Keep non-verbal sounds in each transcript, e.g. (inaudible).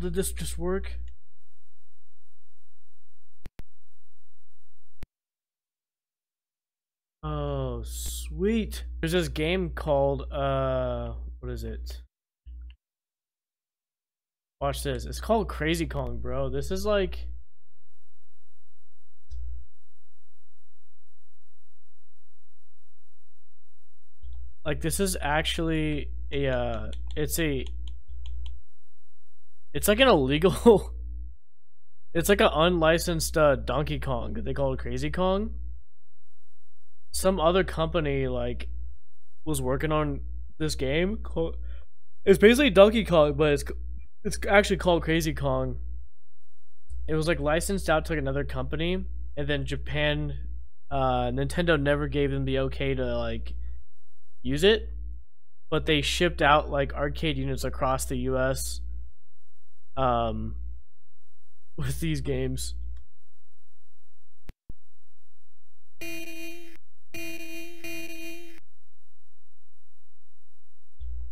Did this just work? Oh, sweet. There's this game called, uh, what is it? Watch this. It's called Crazy Kong, bro. This is like... Like, this is actually a, uh, it's a, it's like an illegal, (laughs) it's like an unlicensed, uh, Donkey Kong. They call it Crazy Kong some other company like was working on this game. It's basically Donkey Kong, but it's it's actually called Crazy Kong. It was like licensed out to like another company, and then Japan, uh, Nintendo never gave them the okay to like use it, but they shipped out like arcade units across the U.S. Um, with these games.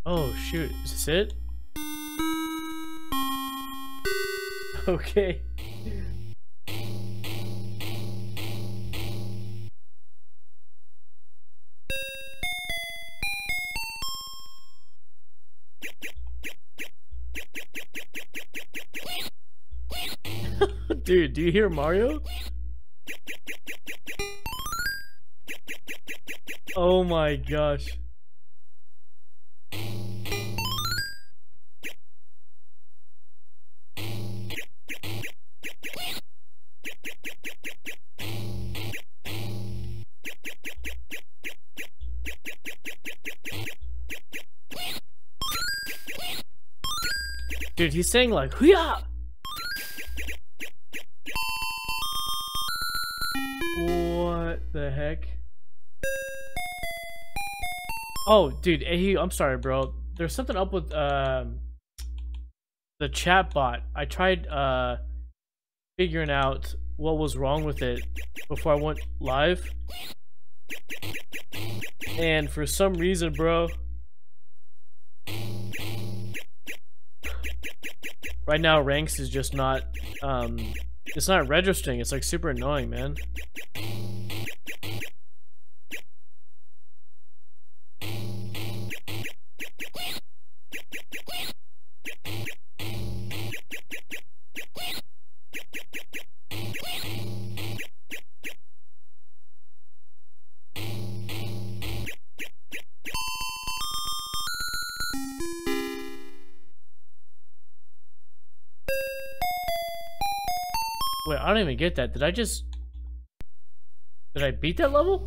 Oh shoot, is this it? (laughs) Okay. Dude, do you hear Mario? Oh my gosh. Dude, he's saying like, Hooyah! Oh, dude, hey, I'm sorry, bro. There's something up with um, the chat bot. I tried uh, figuring out what was wrong with it before I went live. And for some reason, bro, right now ranks is just not um it's not registering it's like super annoying man get that. Did I just... Did I beat that level?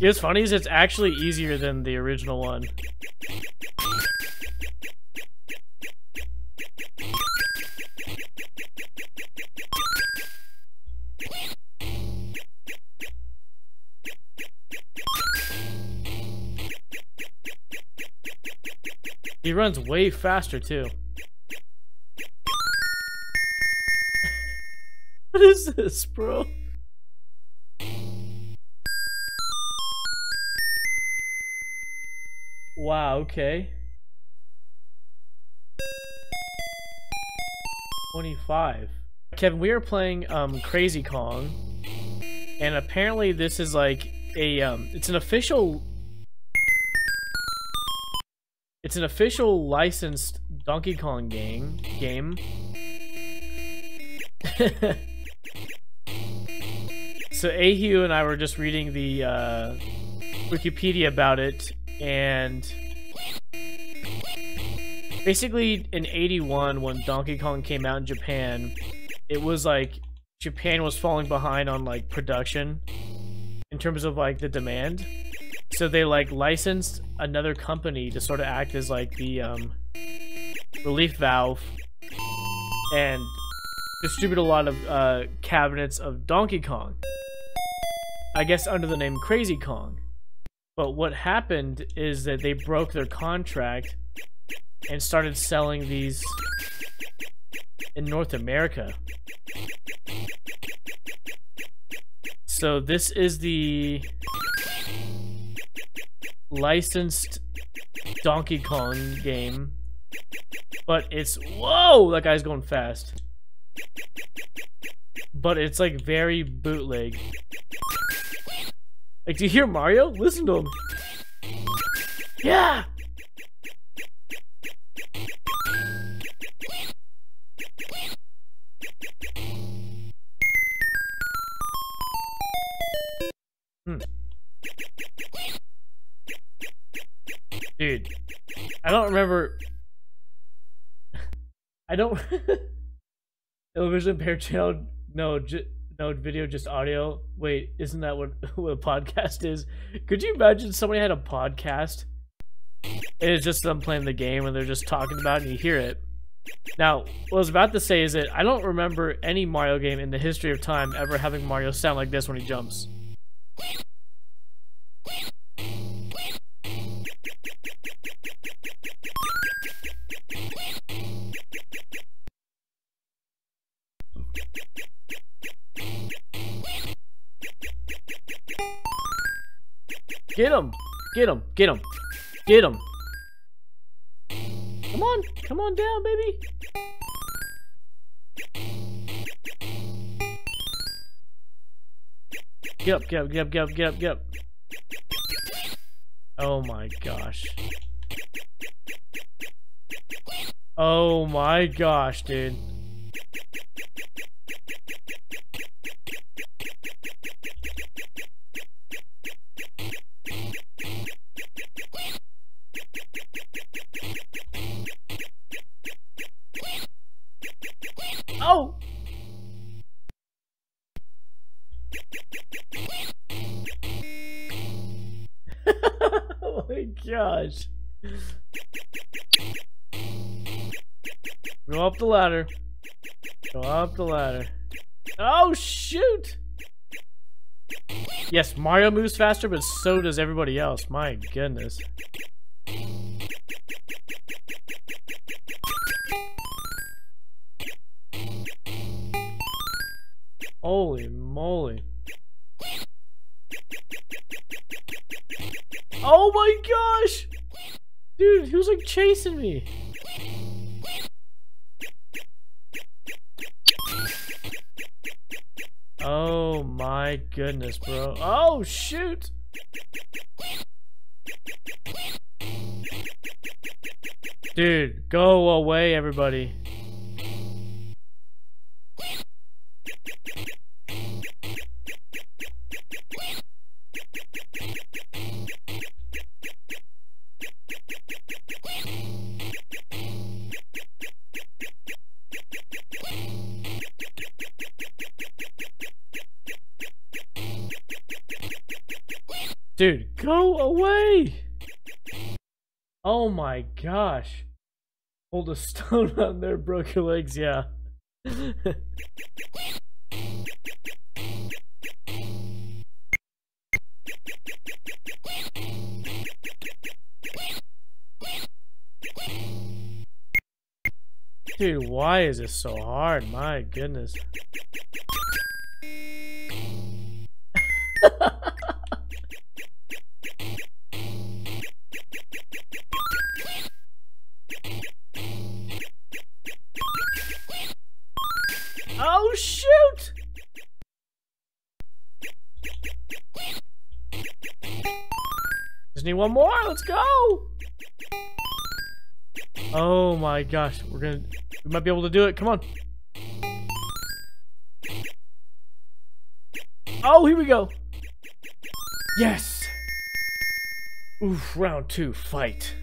You know what's funny is it's actually easier than the original one. He runs way faster too. (laughs) what is this, bro? Wow, okay. 25. Kevin, we are playing um, Crazy Kong, and apparently this is like a um, it's an official it's an official licensed Donkey Kong game game. (laughs) so Ahu and I were just reading the uh, Wikipedia about it, and basically in 81 when Donkey Kong came out in Japan, it was like Japan was falling behind on like production in terms of like the demand. So they like licensed another company to sort of act as like the um, relief valve and distribute a lot of uh, cabinets of Donkey Kong. I guess under the name Crazy Kong. But what happened is that they broke their contract and started selling these in North America. So this is the licensed Donkey Kong game, but it's whoa, that guy's going fast. But it's like very bootleg. Like, do you hear Mario? Listen to him. Yeah. Hmm. Dude, I don't remember. (laughs) I don't. (laughs) Television impaired channel. No, j- no video, just audio. Wait, isn't that what, (laughs) what a podcast is? Could you imagine somebody had a podcast? And it's just them playing the game and they're just talking about it and you hear it. Now, what I was about to say is that I don't remember any Mario game in the history of time ever having Mario sound like this when he jumps. Get him! Get him! Get him! Get him! Come on! Come on down, baby! Get up, get up, get up, get up, get up, get up. Oh my gosh. Oh my gosh, dude. (laughs) oh my gosh. Go up the ladder. Go up the ladder. Oh, shoot! Yes, Mario moves faster, but so does everybody else. My goodness. Holy moly. Oh my gosh! Dude, he was like chasing me. Oh my goodness, bro. Oh, shoot! Dude, go away, everybody. Oh my gosh. Hold a (laughs) stone on there, broke your legs, yeah. Dude, why is this so hard? My goodness. (laughs) one more. Let's go. Oh my gosh, we're gonna, we might be able to do it. Come on. Oh, here we go. Yes. Oof, round two, fight.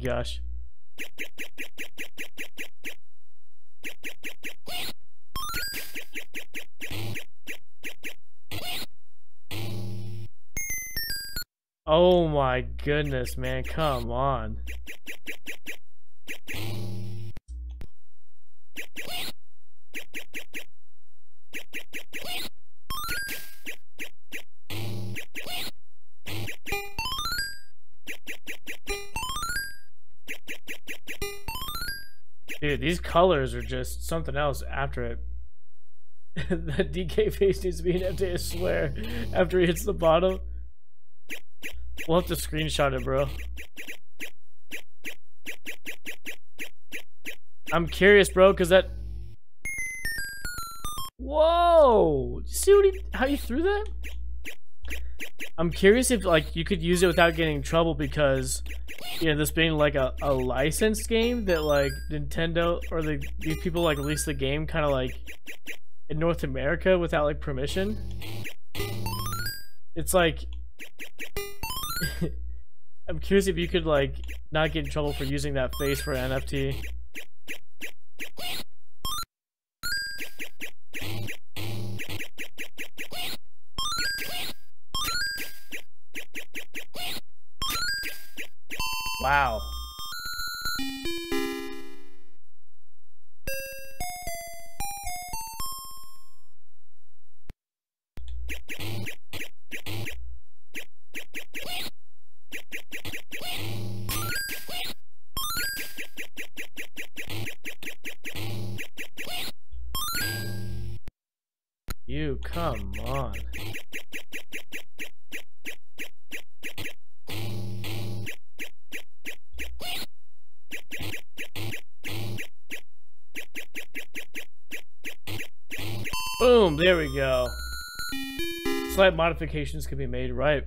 Gosh. Oh my goodness, man, come on. Colors are just something else after it. (laughs) that DK face needs to be an NFT, I swear, after he hits the bottom. We'll have to screenshot it, bro. I'm curious, bro, because that... Whoa! See what he, how you threw that? I'm curious if, like, you could use it without getting in trouble because know, this being like a, a licensed game that like Nintendo or the these people like released the game kind of like in North America without like permission. It's like (laughs) I'm curious if you could like not get in trouble for using that face for NFT. Come on. Boom, there we go. Slight modifications can be made, right?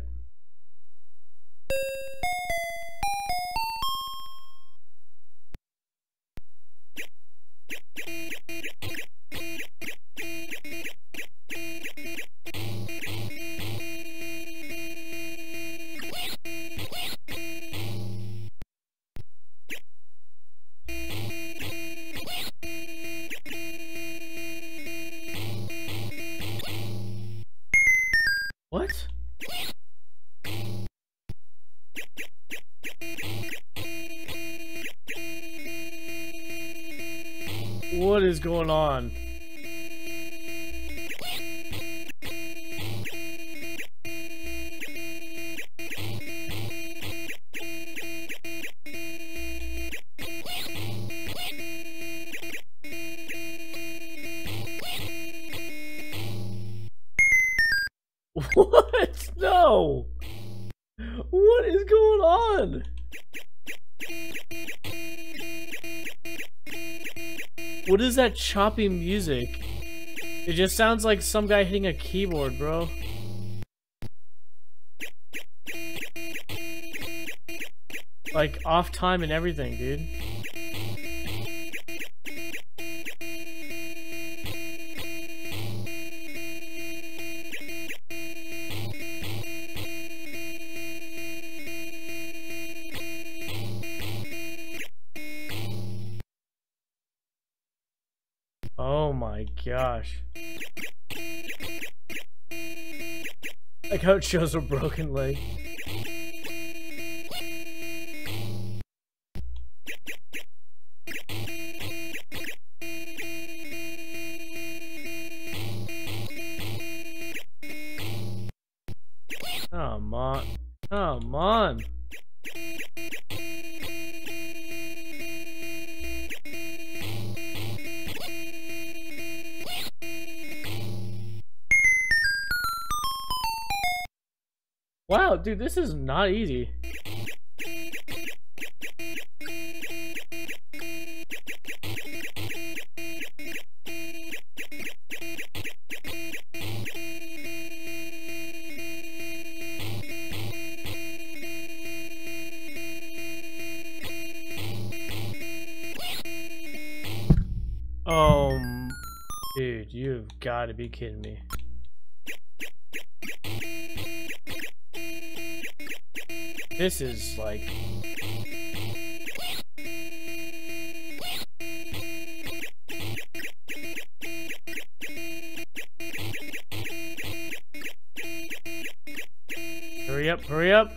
Choppy music? It just sounds like some guy hitting a keyboard, bro. Like, off time and everything, dude. It shows a broken leg. Dude, this is not easy. Oh, dude, you've got to be kidding me. This is like... Hurry up, hurry up!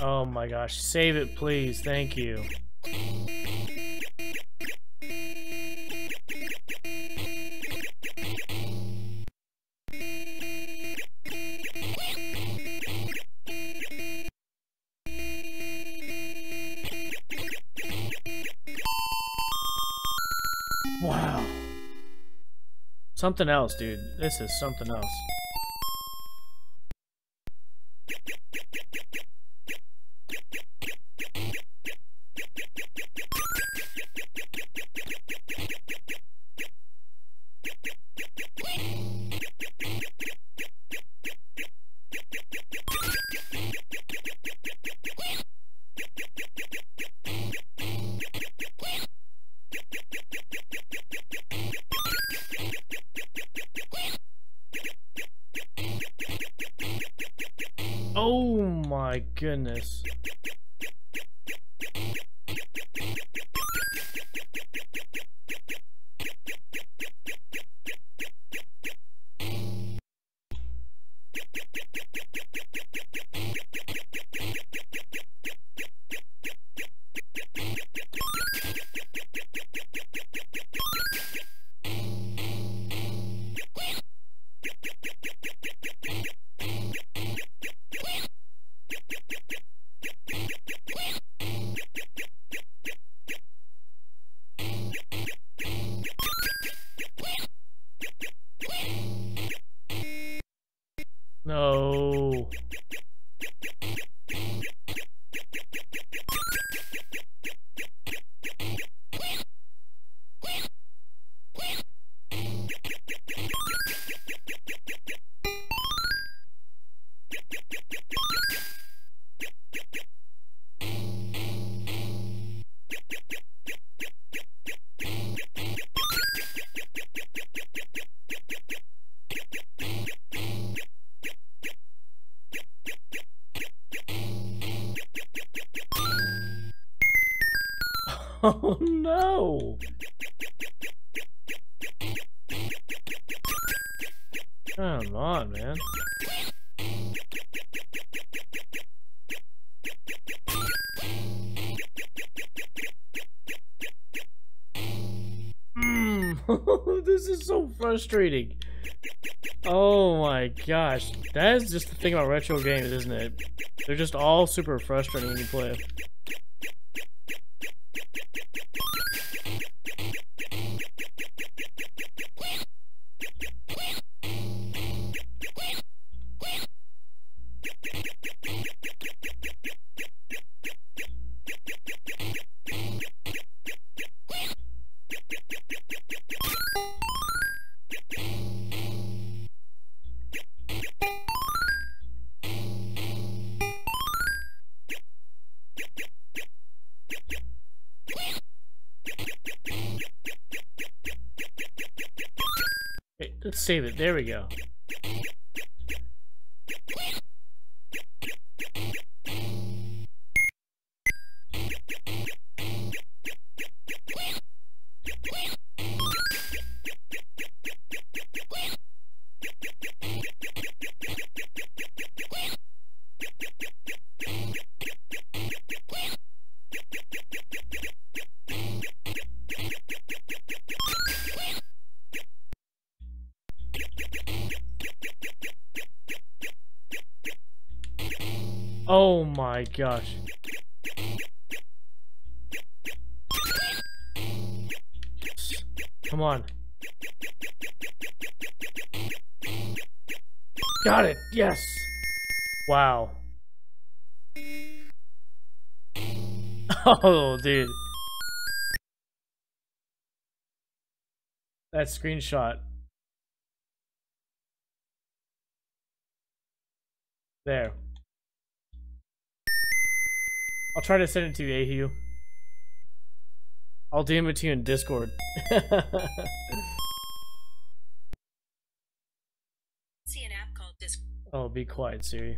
Oh my gosh, save it please, thank you. Something else, dude. This is something else. My goodness. Frustrating. Oh my gosh. That is just the thing about retro games, isn't it? They're just all super frustrating when you play. Save it. There we go. My gosh. Come on. Got it. Yes. Wow. (laughs) Oh, dude. That screenshot. There. I'll try to send it to you, Ahu. I'll DM it to you in Discord. (laughs) See an app called Discord. oh, be quiet, Siri.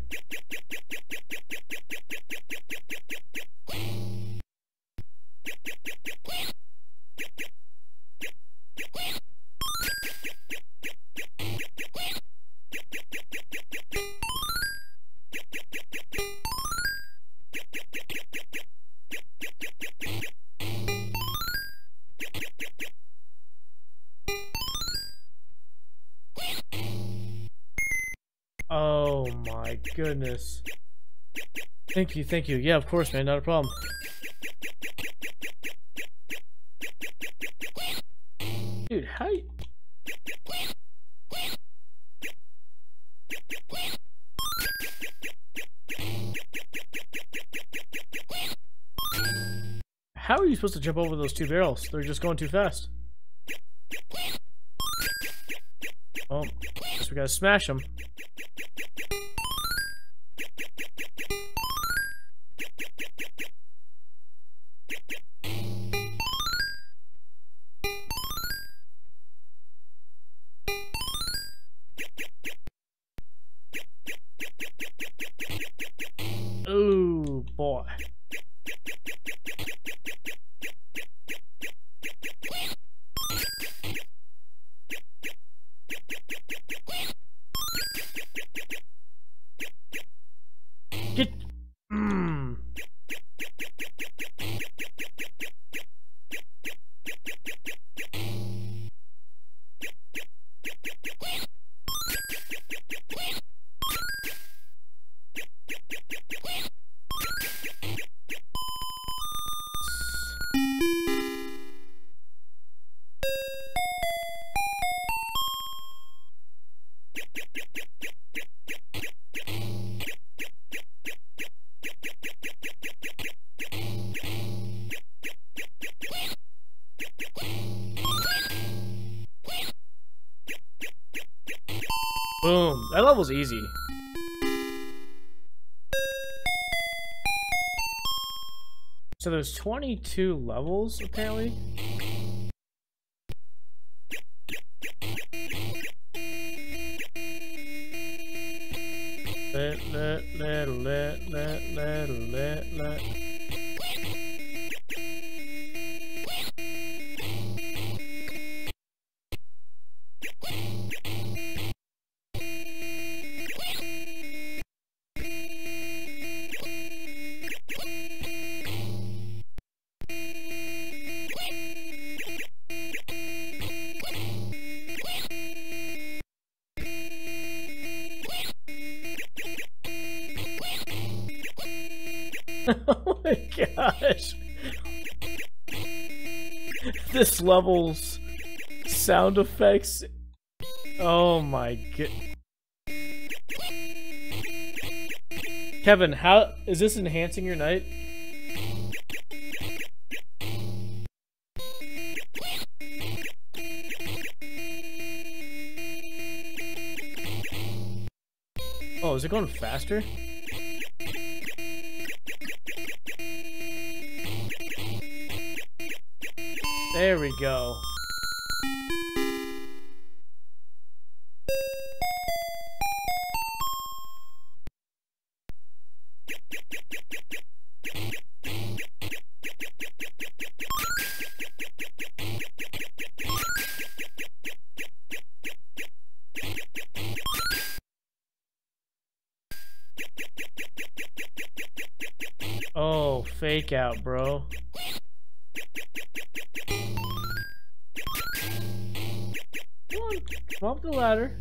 Goodness. Thank you, thank you. Yeah, of course, man, not a problem. Dude, how you... How are you supposed to jump over those two barrels? They're just going too fast. Oh, guess we gotta smash them. 22 levels, apparently. Level's sound effects. Oh my god. Kevin, how is this enhancing your night? Oh, is it going faster? There we go. Oh, fake out, bro. The ladder.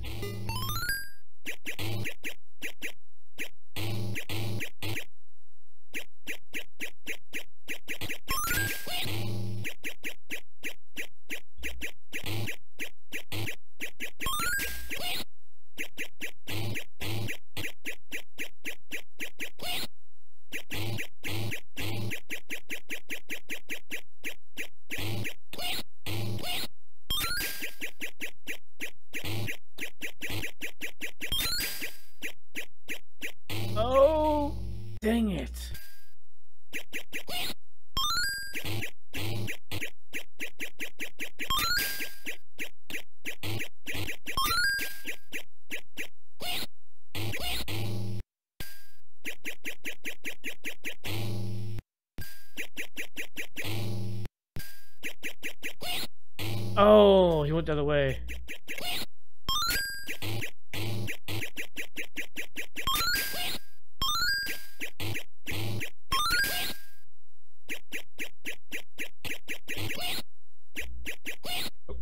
Oh, he went the other way.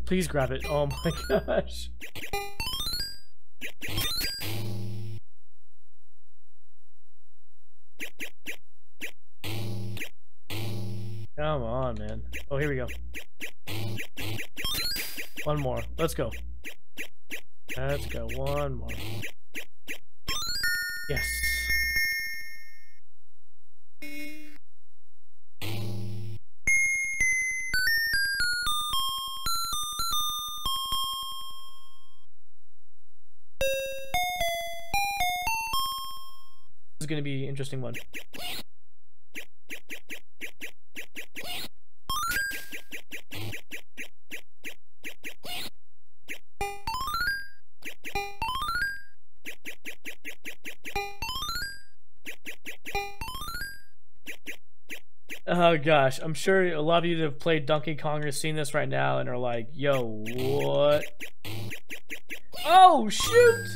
Please grab it. Oh my (laughs) gosh. Come on, man. Oh, here we go. Let's go. Let's go. One more. Yes. This is going to be an interesting one. Oh gosh, I'm sure a lot of you that have played Donkey Kong are seeing this right now and are like, yo, what? Oh, shoot!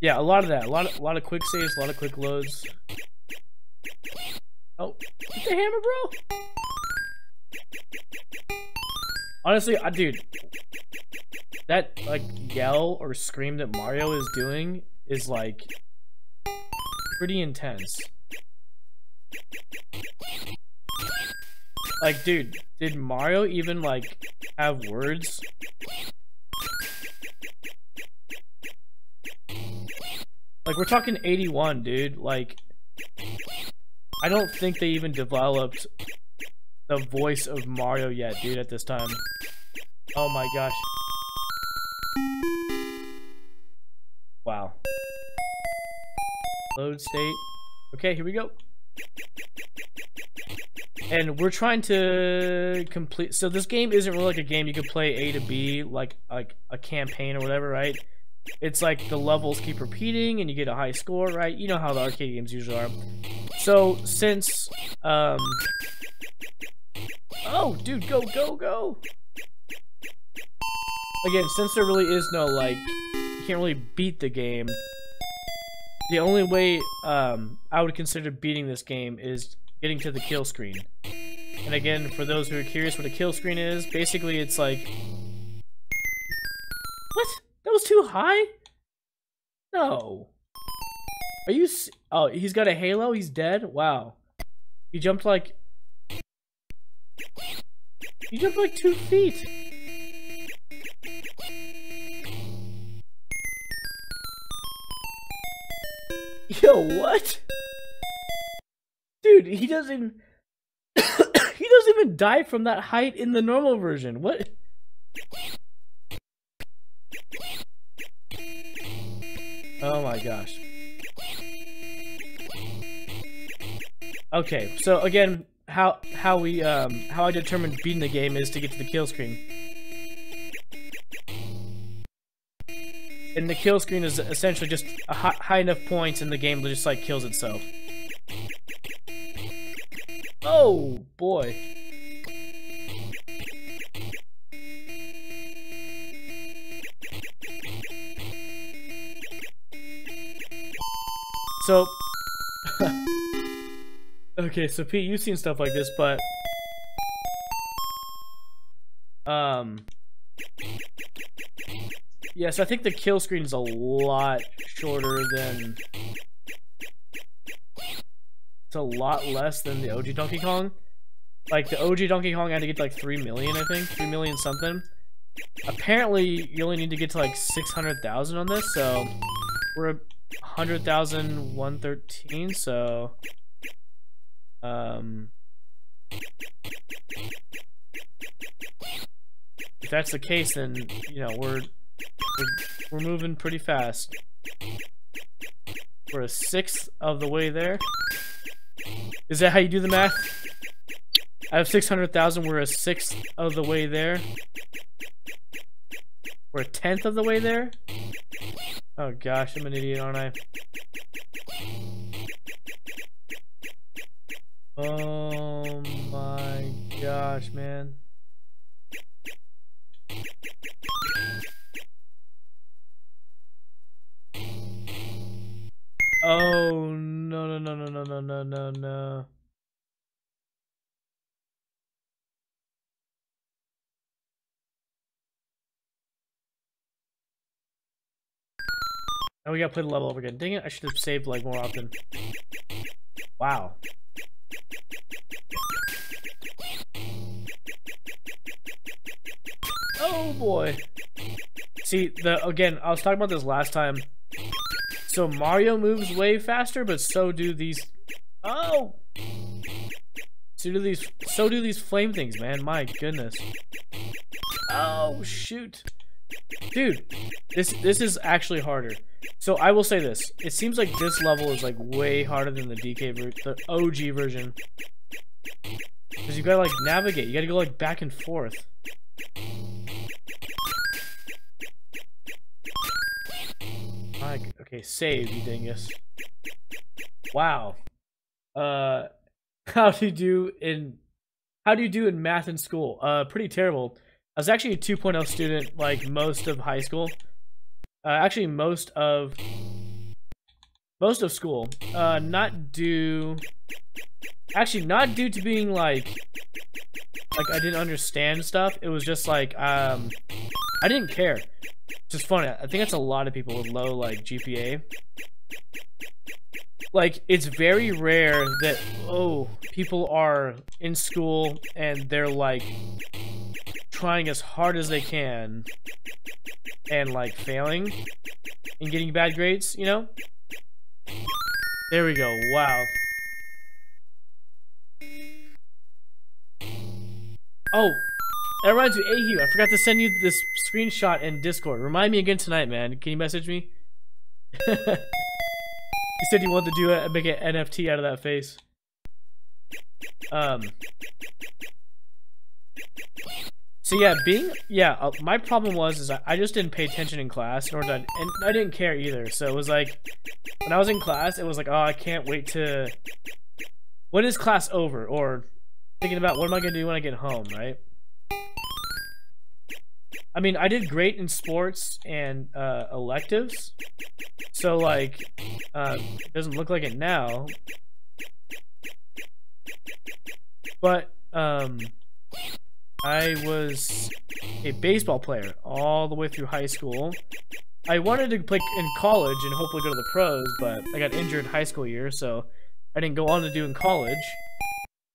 Yeah, a lot of that. A lot of, a lot of quick saves, a lot of quick loads. Oh, get the hammer, bro! Honestly, I, dude, that, like, yell or scream that Mario is doing is, like, pretty intense. Like, dude, did Mario even, like, have words? Like, we're talking 81, dude. Like, I don't think they even developed the voice of Mario yet, dude, at this time. Oh my gosh. Load state. Okay, here we go. And we're trying to complete. So this game isn't really like a game you could play A to B, like like a campaign or whatever, right? It's like the levels keep repeating, and you get a high score, right? You know how the arcade games usually are. So since um, oh, dude, go go go! Again, since there really is no like, you can't really beat the game the only way um, I would consider beating this game is getting to the kill screen. And again, for those who are curious what a kill screen is, basically it's like... What? That was too high? No. Are you... Oh, he's got a halo? He's dead? Wow. He jumped like... He jumped like two feet. (laughs) Yo, what? Dude, he doesn't (coughs) he doesn't even die from that height in the normal version. What? Oh my gosh. Okay, so again, how how we um how I determined beating the game is to get to the kill screen. And the kill screen is essentially just high enough points and the game just like kills itself. Oh boy. So, (laughs) okay, so Pete, you've seen stuff like this, but, um, Yes, I think the kill screen is a lot shorter than... It's a lot less than the OG Donkey Kong. Like, the OG Donkey Kong had to get to like 3 million, I think. 3 million something. Apparently, you only need to get to like 600,000 on this, so... We're 100,000, 113, so... Um... If that's the case, then, you know, we're we're, we're moving pretty fast. We're a sixth of the way there. Is that how you do the math? I have 600,000, we're a sixth of the way there. We're a tenth of the way there? Oh gosh, I'm an idiot, aren't I? Oh My gosh, man. Oh no no no no no no no no no. Oh, we gotta play the level over again. Dang it, I should have saved like more often. Wow. Oh boy. See, the again, I was talking about this last time. So Mario moves way faster, but so do these Oh So do these so do these flame things, man. My goodness. Oh shoot. Dude, this this is actually harder. So I will say this. It seems like this level is like way harder than the DK ver the OG version. Cause you gotta like navigate. You gotta go like back and forth. My, okay, save, you dingus. Wow. Uh, (laughs) how do you do in, how do you do in math in school? Uh, pretty terrible. I was actually a 2.0 student, like, most of high school. Uh, actually, most of, most of school. Uh, not due, actually, not due to being, like, like, I didn't understand stuff. It was just, like, um, I didn't care. Just funny. I think that's a lot of people with low like GPA. Like it's very rare that oh people are in school and they're like trying as hard as they can and like failing and getting bad grades, you know? There we go. Wow. Oh, that reminds me, Ahu, I forgot to send you this screenshot in Discord. Remind me again tonight, man. Can you message me? (laughs) you said you wanted to do it, make an NFT out of that face. Um. So yeah, being yeah, uh, my problem was is I, I just didn't pay attention in class, nor did I, and I didn't care either. So it was like when I was in class, it was like, oh, I can't wait to. When is class over? Or thinking about what am I gonna do when I get home, right? I mean, I did great in sports and uh, electives. So, like, uh, it doesn't look like it now. But, um, I was a baseball player all the way through high school. I wanted to play in college and hopefully go to the pros, but I got injured high school year, so I didn't go on to do in college.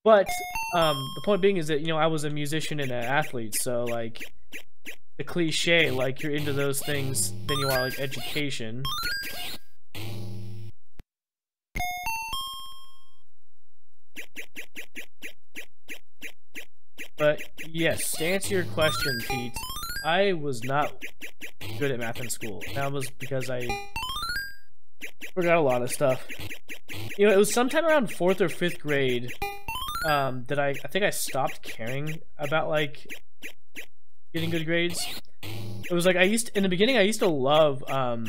But um, the point being is that you know I was a musician and an athlete, so like the cliche, like you're into those things than you are like education. But yes, to answer your question, Pete, I was not good at math in school. That was because I forgot a lot of stuff. You know, it was sometime around fourth or fifth grade um, that I, I think I stopped caring about like getting good grades. It was like I used in the beginning I used to love um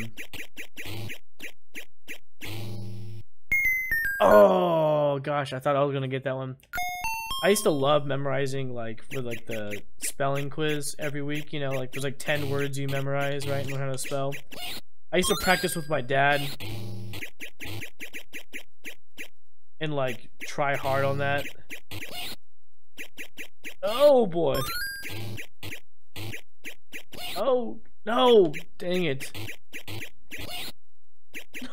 Oh gosh, I thought I was gonna get that one. I used to love memorizing like for like the spelling quiz every week, you know, like there's like 10 words you memorize, right, and learn how to spell. I used to practice with my dad and like try hard on that. Oh boy. Oh, no! Dang it.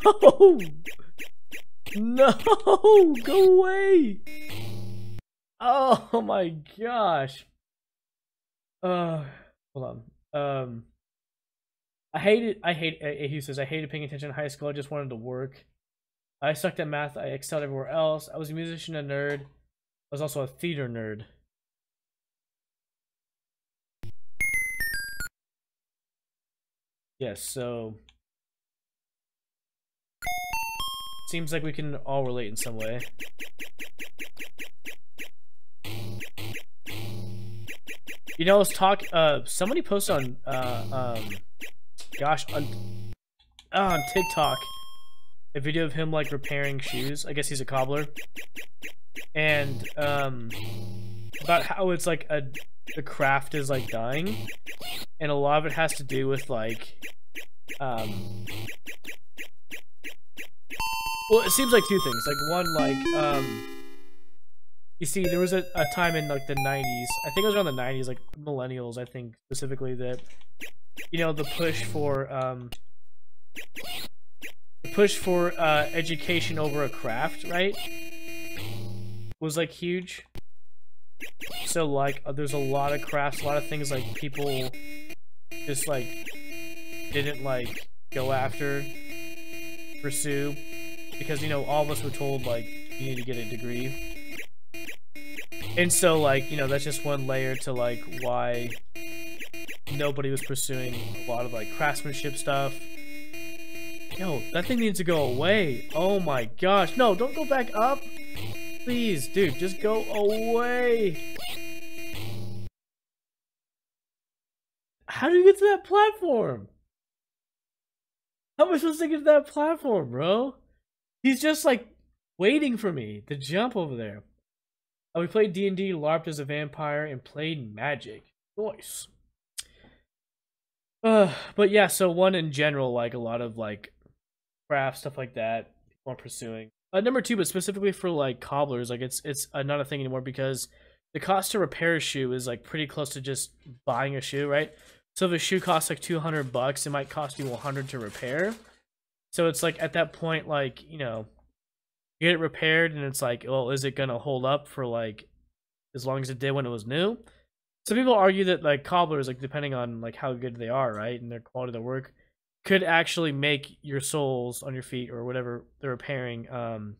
No! No! Go away! Oh my gosh. Uh, hold on. Um, I hated, I hate, uh, he says, I hated paying attention in high school. I just wanted to work. I sucked at math. I excelled everywhere else. I was a musician, a nerd. I was also a theater nerd. Yes, so seems like we can all relate in some way. You know, let's talk. Uh, somebody posted on, uh, um, gosh, on, uh, on TikTok, a video of him like repairing shoes. I guess he's a cobbler, and um, about how it's like a the craft is like dying, and a lot of it has to do with like, um, well, it seems like two things. Like one, like um, you see, there was a, a time in like the '90s. I think it was around the '90s, like millennials. I think specifically that, you know, the push for um, push for uh, education over a craft, right? Was like huge. So like, uh, there's a lot of crafts, a lot of things like people just like didn't like go after, pursue, because you know all of us were told like you need to get a degree. And so like, you know, that's just one layer to like why nobody was pursuing a lot of like craftsmanship stuff. Yo, that thing needs to go away. Oh my gosh. No, don't go back up. Please, dude, just go away. How do you get to that platform? How am I supposed to get to that platform, bro? He's just like waiting for me to jump over there. Uh, we played D&D, LARPed as a vampire, and played Magic. Nice. Uh, (sighs) but yeah, so one in general, like a lot of like craft stuff like that, people are pursuing. Uh, number two, but specifically for like cobblers, like it's it's uh, not a thing anymore because the cost to repair a shoe is like pretty close to just buying a shoe, right? So if a shoe costs like 200 bucks, it might cost you 100 to repair. So it's like at that point, like, you know, you get it repaired and it's like, well, is it going to hold up for like as long as it did when it was new? Some people argue that like cobblers, like depending on like how good they are, right, and their quality of their work, could actually make your soles on your feet or whatever they're repairing um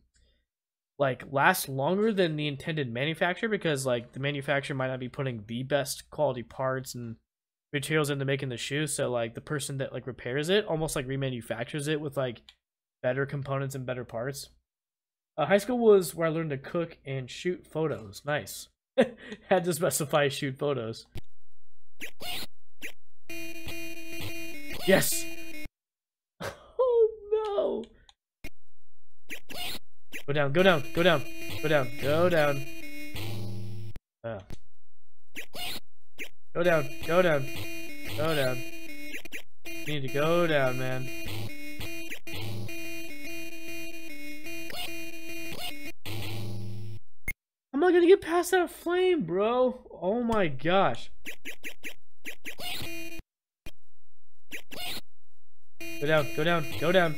like last longer than the intended manufacturer because like the manufacturer might not be putting the best quality parts and materials into making the shoe so like the person that like repairs it almost like remanufactures it with like better components and better parts uh, high school was where i learned to cook and shoot photos nice (laughs) had to specify shoot photos yes (laughs) Oh no. Go down, go down, go down, go down, go down. Uh. Go down, go down, go down. You need to go down, man. I'm not gonna get past that flame, bro. Oh my gosh. Go down, go down, go down.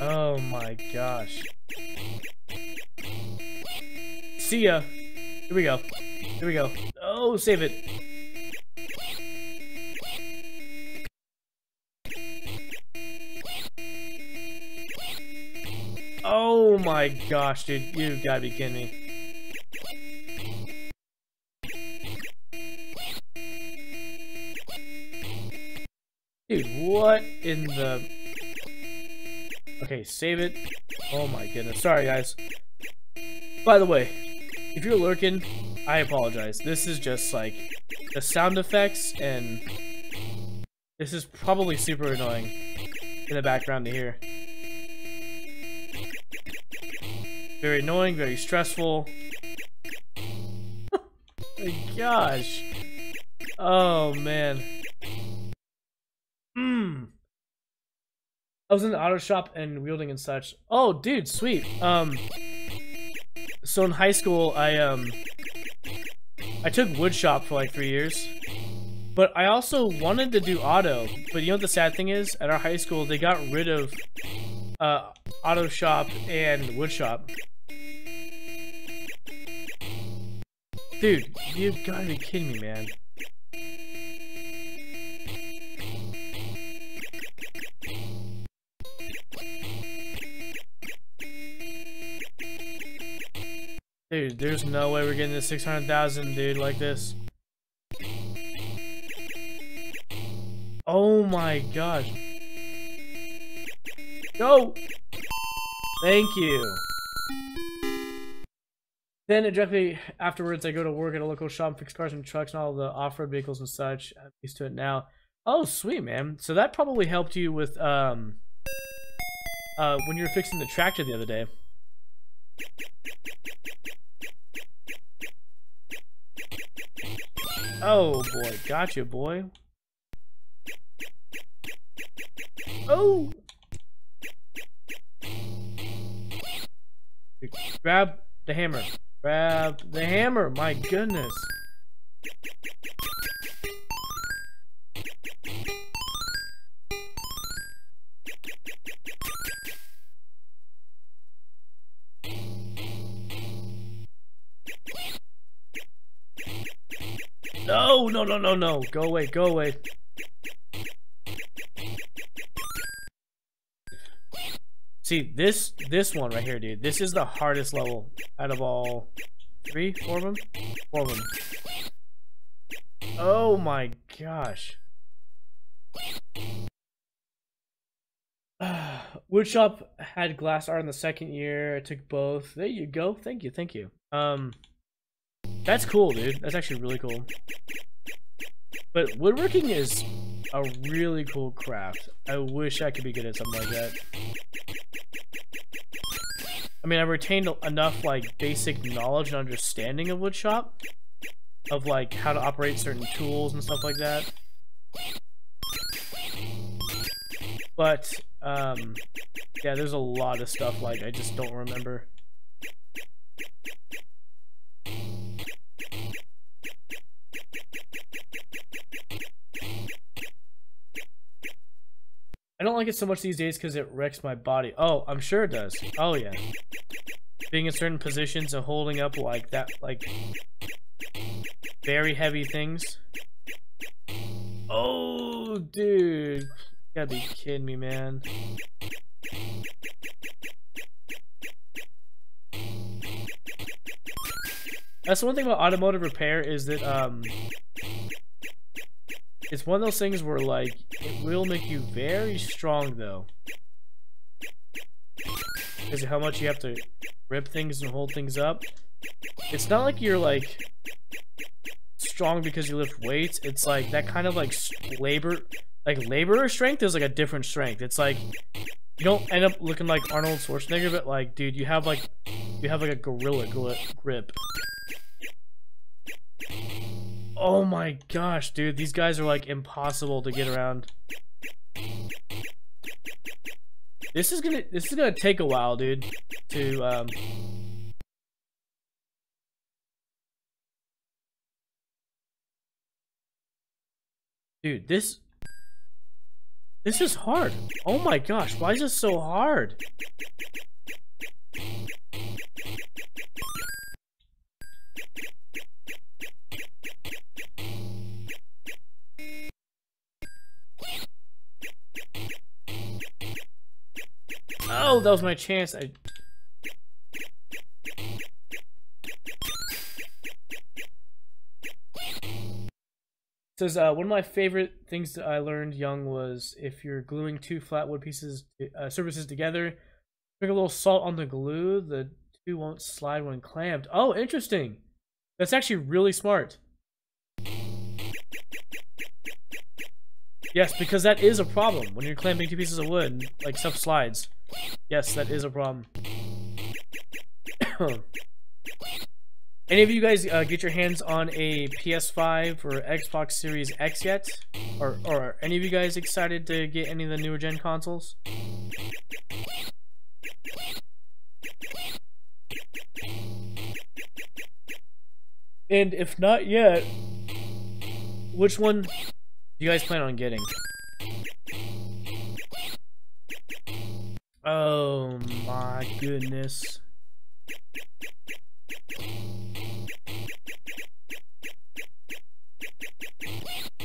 Oh my gosh. See ya. Here we go. Here we go. Oh, save it. Oh my gosh, dude. You gotta be kidding me. Dude, what in the... Okay, save it. Oh my goodness. Sorry, guys. By the way, if you're lurking, I apologize. This is just like the sound effects and this is probably super annoying in the background to hear. Very annoying, very stressful. (laughs) my gosh. Oh man. Mmm. I was in the auto shop and wielding and such. Oh, dude, sweet. Um, so in high school, I um, I took woodshop for like three years, but I also wanted to do auto. But you know what the sad thing is? At our high school, they got rid of uh, auto shop and woodshop. Dude, you've gotta be kidding me, man. Dude, there's no way we're getting to 600,000, dude, like this. Oh my gosh. Go! Thank you. Then directly afterwards, I go to work at a local shop, and fix cars and trucks and all the off-road vehicles and such. I'm used to it now. Oh, sweet, man. So that probably helped you with, um, uh, when you were fixing the tractor the other day. Oh boy, gotcha, boy. Oh! Grab the hammer. Grab the hammer, my goodness. No, no, no, no. Go away, go away. See, this this one right here, dude. This is the hardest level out of all three, four of them? Four of them. Oh my gosh. (sighs) Woodshop had glass art in the second year. I took both. There you go. Thank you, thank you. Um that's cool, dude. That's actually really cool. But woodworking is a really cool craft. I wish I could be good at something like that. I mean, I retained enough, like, basic knowledge and understanding of woodshop. Of, like, how to operate certain tools and stuff like that. But, um, yeah, there's a lot of stuff, like, I just don't remember. Don't like it so much these days because it wrecks my body. Oh, I'm sure it does. Oh, yeah. Being in certain positions and holding up like that, like, very heavy things. Oh, dude. You gotta be kidding me, man. That's the one thing about automotive repair is that, um, it's one of those things where, like, it will make you very strong, though. Because of how much you have to rip things and hold things up. It's not like you're, like, strong because you lift weights. It's, like, that kind of, like, labor... Like, laborer strength is, like, a different strength. It's, like, you don't end up looking like Arnold Schwarzenegger, but, like, dude, you have, like... You have, like, a gorilla grip. Oh my gosh, dude. These guys are like impossible to get around. This is gonna this is gonna take a while, dude. To um Dude, this This is hard. Oh my gosh, why is this so hard? Oh, that was my chance. I... says uh, one of my favorite things that I learned young was if you're gluing two flat wood pieces uh, surfaces together, put a little salt on the glue. The two won't slide when clamped. Oh, interesting. That's actually really smart. Yes, because that is a problem when you're clamping two pieces of wood, like stuff slides. Yes, that is a problem. (coughs) Any of you guys uh, get your hands on a PS5 or Xbox Series X yet? Or, or are any of you guys excited to get any of the newer gen consoles? And if not yet, which one you guys plan on getting? Oh my goodness.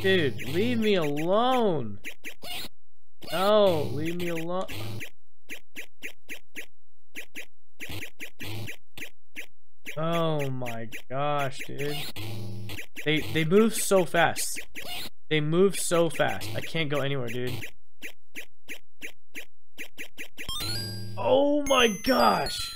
Dude, leave me alone. No, leave me alone. Oh my gosh, dude. They they move so fast. They move so fast. I can't go anywhere, dude. Oh my gosh!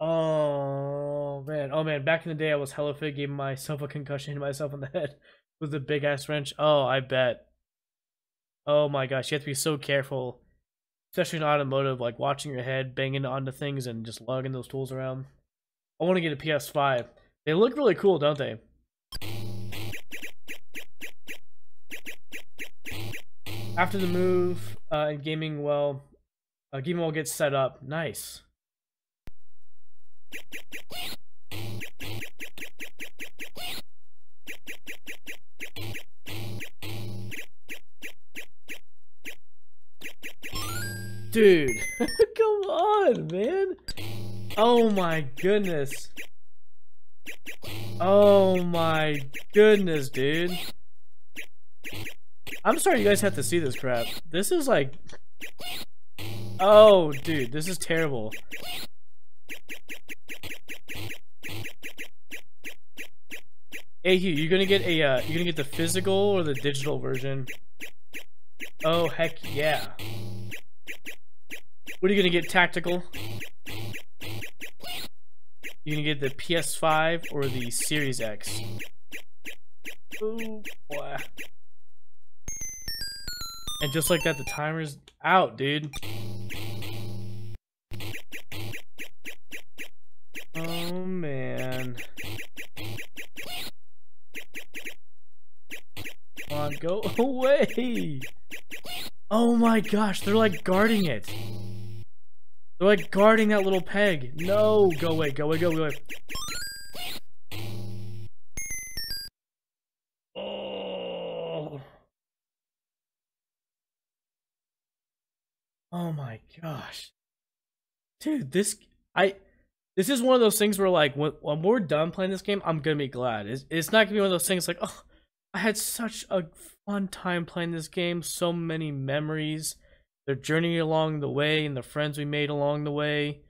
Oh man, oh man, back in the day I was hella fit, gave myself a concussion, hit myself on the (laughs) head with a big ass wrench. Oh, I bet. Oh my gosh, you have to be so careful. Especially in automotive, like watching your head, banging onto things and just lugging those tools around. I want to get a PS5. They look really cool, don't they? After the move uh, and gaming well, uh, gaming well gets set up. Nice. Dude, (laughs) come on, man. Oh my goodness. Oh my goodness, dude. I'm sorry you guys have to see this crap. This is like... Oh, dude, this is terrible. Hey, Hugh, you're gonna get a, uh, you're gonna get the physical or the digital version? Oh, heck yeah. What are you gonna get, tactical? You gonna get the PS5 or the Series X? Oh boy. And just like that, the timer's out, dude. Oh man. Come on, go (laughs) away! Oh my gosh, they're like guarding it. They're like guarding that little peg. No, go away, go away, go away. Oh my gosh. Dude, this I this is one of those things where like when, when we're done playing this game, I'm gonna be glad. It's, it's not gonna be one of those things like, oh, I had such a fun time playing this game, so many memories their journey along the way and the friends we made along the way.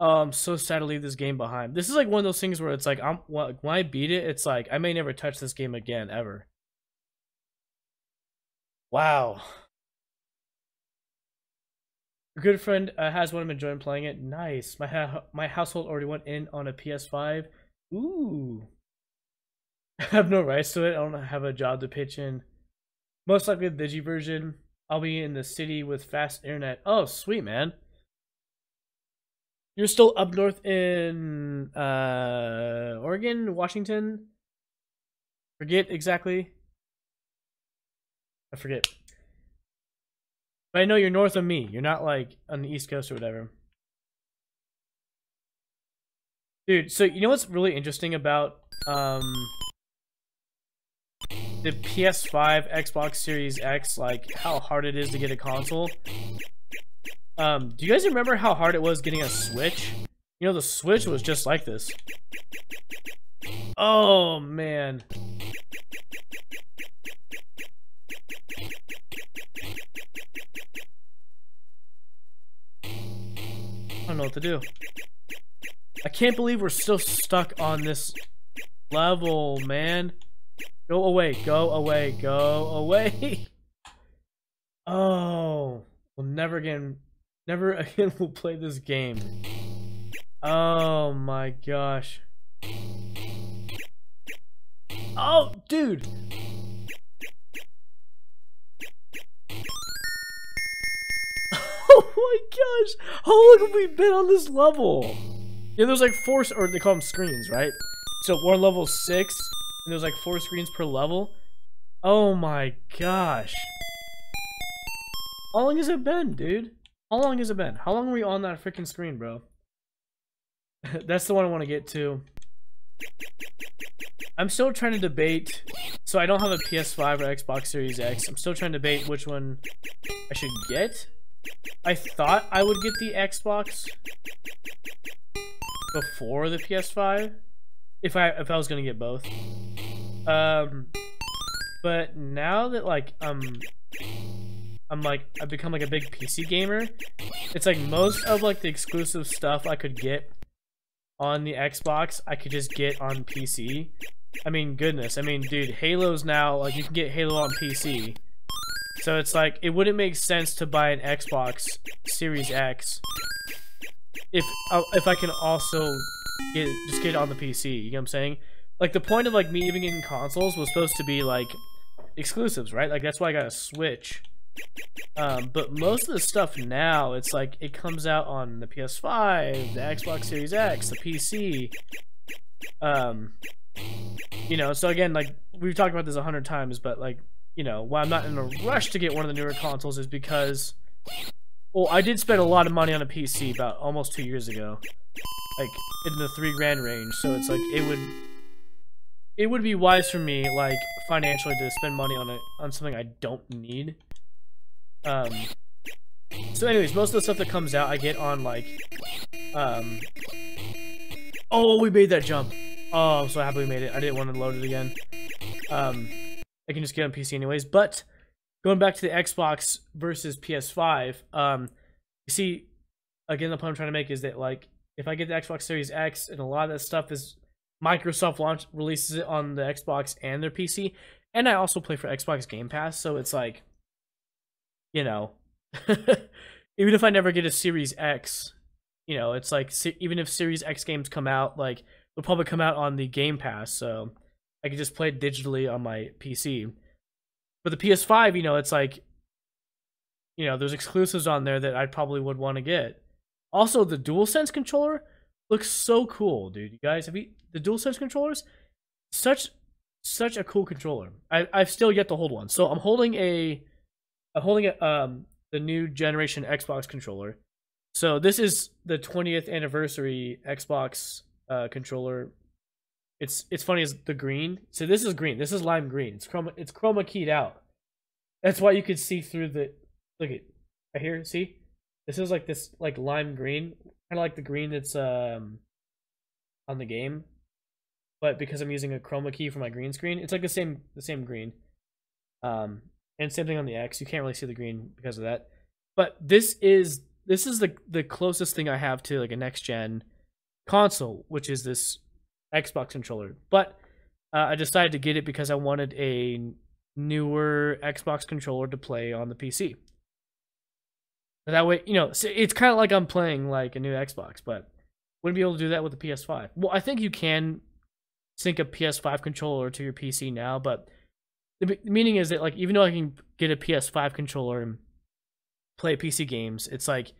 Um, so sad to leave this game behind. This is like one of those things where it's like I'm when I beat it, it's like I may never touch this game again ever. Wow. A good friend uh, has one. I'm enjoying playing it. Nice. My ha my household already went in on a PS5. Ooh. (laughs) I have no rights to it. I don't have a job to pitch in. Most likely the digi version. I'll be in the city with fast internet. Oh, sweet, man. You're still up north in uh, Oregon, Washington? Forget exactly. I forget. But I know you're north of me. You're not like on the East Coast or whatever. Dude, so you know what's really interesting about um the PS5, Xbox Series X, like how hard it is to get a console. Um, do you guys remember how hard it was getting a Switch? You know, the Switch was just like this. Oh, man. Know what to do. I can't believe we're still stuck on this level, man. Go away, go away, go away. (laughs) oh, we'll never again, never (laughs) again we'll play this game. Oh my gosh. Oh, dude. My gosh. How long have we been on this level? Yeah, there's like four, or they call them screens, right? So we're on level six. And there's like four screens per level. Oh my gosh. How long has it been, dude? How long has it been? How long are we on that freaking screen, bro? (laughs) That's the one I want to get to. I'm still trying to debate. So I don't have a PS5 or Xbox Series X. I'm still trying to debate which one I should get. I thought I would get the Xbox before the PS5 if I if I was gonna get both. Um, but now that like um, I'm like I've become like a big PC gamer. It's like most of like the exclusive stuff I could get on the Xbox, I could just get on PC. I mean, goodness. I mean, dude, Halo's now like you can get Halo on PC. So it's like it wouldn't make sense to buy an Xbox Series X if uh, if I can also get just get it on the PC. You know what I'm saying? Like the point of like me even getting consoles was supposed to be like exclusives, right? Like that's why I got a Switch. Um, but most of the stuff now, it's like it comes out on the PS5, the Xbox Series X, the PC. Um, you know, so again, like we've talked about this a hundred times, but like you know, why I'm not in a rush to get one of the newer consoles is because, well, I did spend a lot of money on a PC about almost two years ago, like in the three grand range. So it's like it would, it would be wise for me, like financially, to spend money on it on something I don't need. Um. So, anyways, most of the stuff that comes out, I get on like, um. Oh, we made that jump. Oh, I'm so happy we made it. I didn't want to load it again. Um, I can just get on PC anyways. But going back to the Xbox versus PS5, um, you see, again, the point I'm trying to make is that like if I get the Xbox Series X and a lot of that stuff is Microsoft launch releases it on the Xbox and their PC, and I also play for Xbox Game Pass, so it's like, you know, (laughs) even if I never get a Series X, you know, it's like even if Series X games come out, like they'll probably come out on the Game Pass, so I could just play it digitally on my PC. But the PS5, you know, it's like, you know, there's exclusives on there that I probably would want to get. Also, the DualSense controller looks so cool, dude. You guys, have you the DualSense controllers? Such such a cool controller. I I've still yet to hold one. So I'm holding a I'm holding a, um the new generation Xbox controller. So this is the 20th anniversary Xbox uh, controller it's it's funny as the green. So this is green. This is lime green. It's chroma it's chroma keyed out. That's why you can see through the look at right here, see? This is like this like lime green. Kinda like the green that's um on the game. But because I'm using a chroma key for my green screen, it's like the same the same green. Um and same thing on the X. You can't really see the green because of that. But this is this is the the closest thing I have to like a next gen console, which is this Xbox controller. But uh, I decided to get it because I wanted a newer Xbox controller to play on the PC. that way, you know, it's kind of like I'm playing like a new Xbox, but wouldn't be able to do that with the PS5. Well, I think you can sync a PS5 controller to your PC now, but the meaning is that like even though I can get a PS5 controller and play PC games, it's like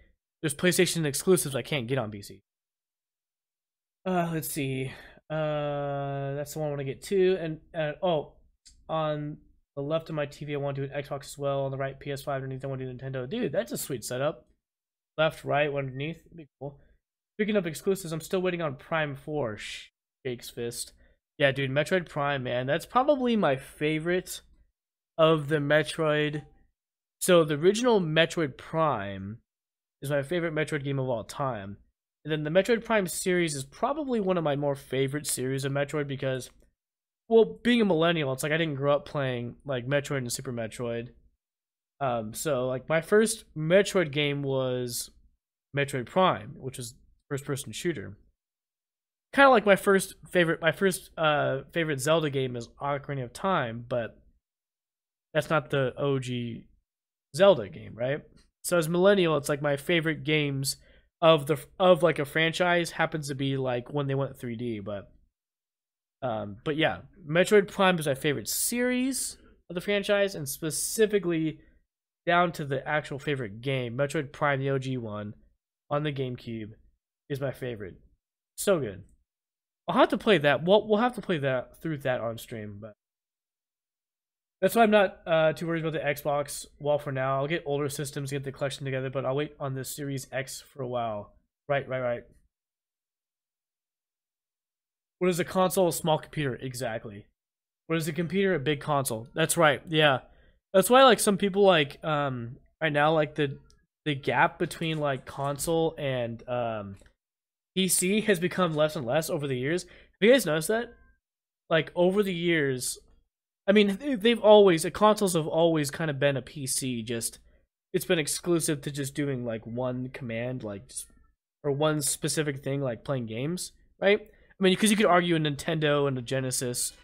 there's PlayStation exclusives I can't get on PC. Uh, let's see. Uh, that's the one I want to get to. And uh, oh, on the left of my TV, I want to do an Xbox as well. On the right, PS5 underneath, I want to do Nintendo. Dude, that's a sweet setup. Left, right, one underneath. That'd be cool. Speaking of exclusives, I'm still waiting on Prime 4. Shakes fist. Yeah, dude, Metroid Prime, man. That's probably my favorite of the Metroid. So the original Metroid Prime is my favorite Metroid game of all time. And then the Metroid Prime series is probably one of my more favorite series of Metroid because, well, being a millennial, it's like I didn't grow up playing like Metroid and Super Metroid. Um, so like my first Metroid game was Metroid Prime, which is first person shooter. Kind of like my first favorite, my first uh favorite Zelda game is Ocarina of Time, but that's not the OG Zelda game, right? So as millennial, it's like my favorite games of the of like a franchise happens to be like when they went 3D, but um but yeah, Metroid Prime is my favorite series of the franchise and specifically down to the actual favorite game, Metroid Prime the OG one on the GameCube is my favorite. So good. I'll have to play that. We'll we'll have to play that through that on stream, but that's why I'm not uh, too worried about the Xbox Well, for now. I'll get older systems, get the collection together, but I'll wait on the Series X for a while. Right, right, right. What is a console? A small computer. Exactly. What is a computer? A big console. That's right. Yeah. That's why like some people like um right now like the the gap between like console and um PC has become less and less over the years. Have you guys noticed that? Like over the years, I mean, they've always consoles have always kind of been a PC. Just it's been exclusive to just doing like one command, like or one specific thing, like playing games, right? I mean, because you could argue a Nintendo and a Genesis,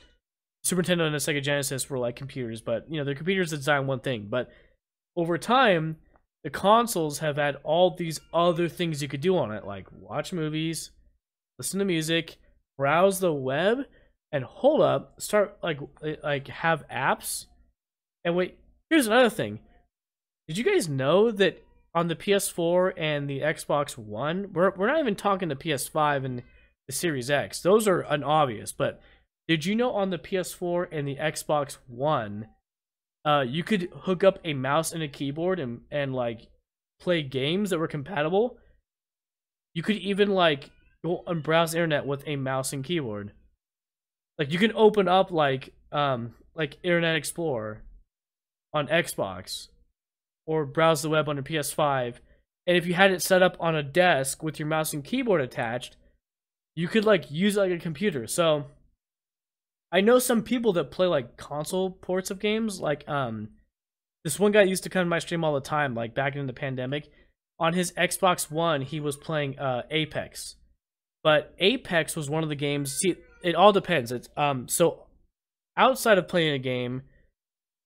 Super Nintendo and a Sega Genesis were like computers, but you know they're computers that design one thing. But over time, the consoles have had all these other things you could do on it, like watch movies, listen to music, browse the web and hold up, start like like have apps. And wait, here's another thing. Did you guys know that on the PS4 and the Xbox One, we're we're not even talking the PS5 and the Series X. Those are unobvious, but did you know on the PS4 and the Xbox One, uh, you could hook up a mouse and a keyboard and and like play games that were compatible. You could even like go and browse internet with a mouse and keyboard. Like you can open up like um like Internet Explorer on Xbox or browse the web on a PS5. And if you had it set up on a desk with your mouse and keyboard attached, you could like use it like a computer. So I know some people that play like console ports of games. Like um, this one guy used to come to my stream all the time, like back in the pandemic. On his Xbox One, he was playing uh, Apex, but Apex was one of the games. See, it all depends. It's um, so outside of playing a game,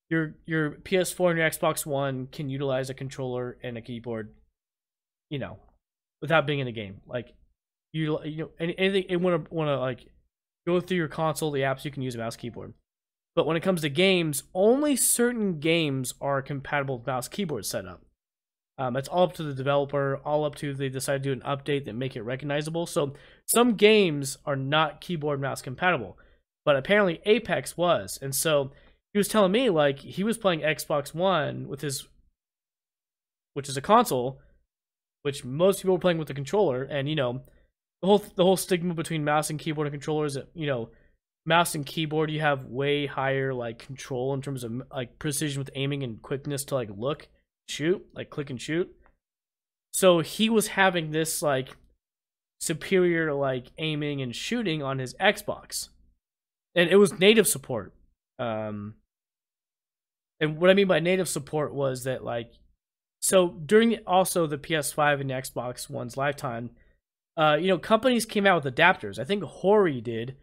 your your PS4 and your Xbox One can utilize a controller and a keyboard, you know, without being in a game. Like you you know anything it want to want to like go through your console, the apps you can use a mouse keyboard. But when it comes to games, only certain games are compatible with mouse keyboard setup. Um, it's all up to the developer, all up to they decide to do an update that make it recognizable. So some games are not keyboard mouse compatible, but apparently Apex was, and so he was telling me like he was playing Xbox One with his, which is a console, which most people were playing with the controller, and you know the whole the whole stigma between mouse and keyboard and controllers that you know mouse and keyboard you have way higher like control in terms of like precision with aiming and quickness to like look shoot like click and shoot so he was having this like superior like aiming and shooting on his xbox and it was native support um and what i mean by native support was that like so during also the ps5 and the xbox one's lifetime uh, you know, companies came out with adapters. I think Hori did.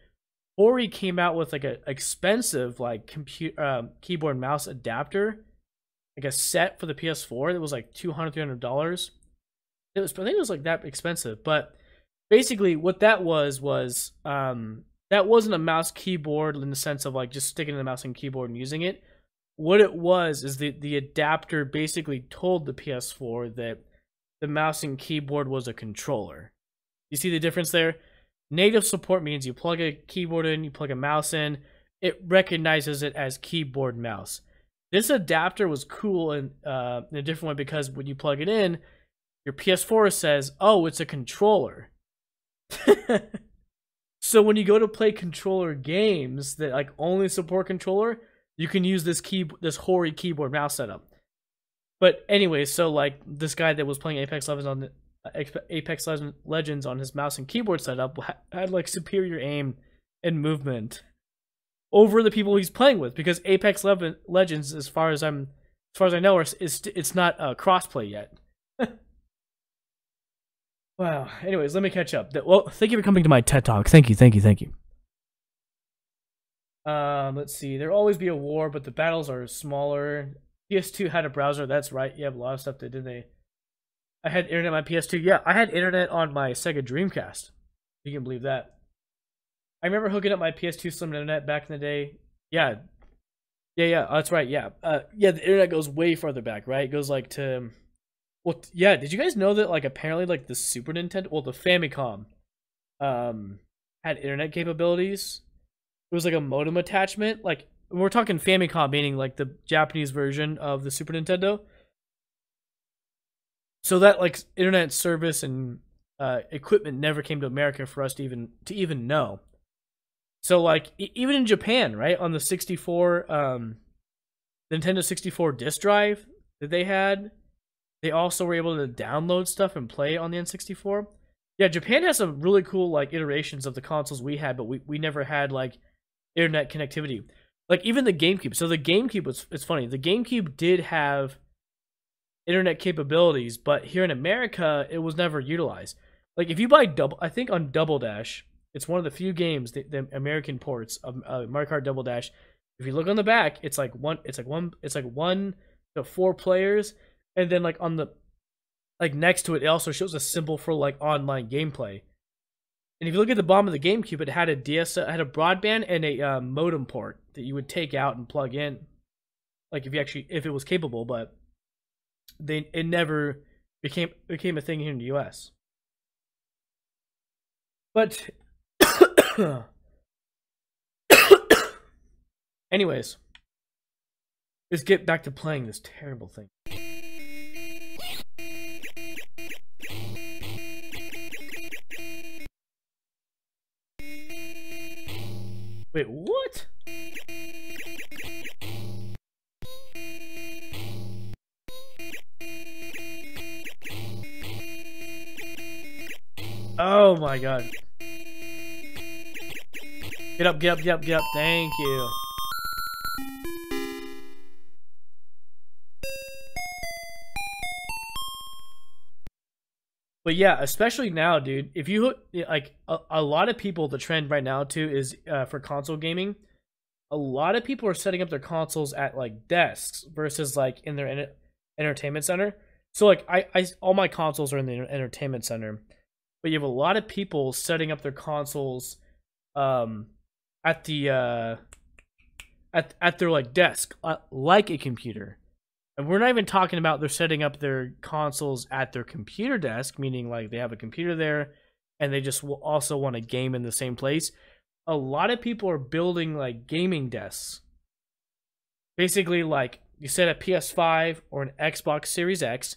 Hori came out with like a expensive like computer uh, keyboard mouse adapter, like a set for the PS4 that was like 200 300 dollars. It was I think it was like that expensive, but basically what that was was um that wasn't a mouse keyboard in the sense of like just sticking the mouse and keyboard and using it. What it was is the the adapter basically told the PS4 that the mouse and keyboard was a controller. You see the difference there? Native support means you plug a keyboard in, you plug a mouse in, it recognizes it as keyboard mouse. This adapter was cool in, uh, in a different way because when you plug it in, your PS4 says, oh, it's a controller. (laughs) so when you go to play controller games that like only support controller, you can use this key this Hori keyboard mouse setup. But anyway, so like this guy that was playing Apex Legends on the Apex Legends on his mouse and keyboard setup had like superior aim and movement over the people he's playing with because Apex Legends, as far as I'm, as far as I know, is, is it's not uh, crossplay yet. (laughs) wow. Anyways, let me catch up. Well, thank you for coming to my TED talk. Thank you, thank you, thank you. Um, let's see. There'll always be a war, but the battles are smaller. PS2 had a browser. That's right. You have a lot of stuff that didn't they? I had internet on my PS2. Yeah, I had internet on my Sega Dreamcast. You can believe that. I remember hooking up my PS2 Slim internet back in the day. Yeah, yeah, yeah. That's right. Yeah, uh, yeah. The internet goes way farther back, right? It goes like to, well, yeah. Did you guys know that like apparently like the Super Nintendo, well, the Famicom, um, had internet capabilities. It was like a modem attachment. Like we're talking Famicom, meaning like the Japanese version of the Super Nintendo so that like internet service and uh, equipment never came to America for us to even to even know. So like even in Japan, right on the 64 um, Nintendo 64 disk drive that they had, they also were able to download stuff and play on the N64. Yeah, Japan has some really cool like iterations of the consoles we had, but we, we never had like internet connectivity. Like even the GameCube. So the GameCube was it's funny. The GameCube did have internet capabilities, but here in America, it was never utilized. Like if you buy double, I think on Double Dash, it's one of the few games the, the American ports of uh, Mario Kart Double Dash. If you look on the back, it's like one, it's like one, it's like one to four players, and then like on the like next to it, it also shows a symbol for like online gameplay. And if you look at the bottom of the GameCube, it had a DS, it had a broadband and a uh, modem port that you would take out and plug in, like if you actually if it was capable. But they it never became became a thing here in the U.S. But (coughs) anyways, let's get back to playing this terrible thing. Wait, what? Oh my god. Get up, get up, get up, get up. Thank you. But yeah, especially now, dude. If you like a, a lot of people, the trend right now too is uh, for console gaming. A lot of people are setting up their consoles at like desks versus like in their en- entertainment center. So like I, I, all my consoles are in the entertainment center, but you have a lot of people setting up their consoles, um, at the uh, at at their like desk, uh, like a computer. And we're not even talking about they're setting up their consoles at their computer desk, meaning like they have a computer there and they just will also want to game in the same place. A lot of people are building like gaming desks. Basically, like you set a PS5 or an Xbox Series X,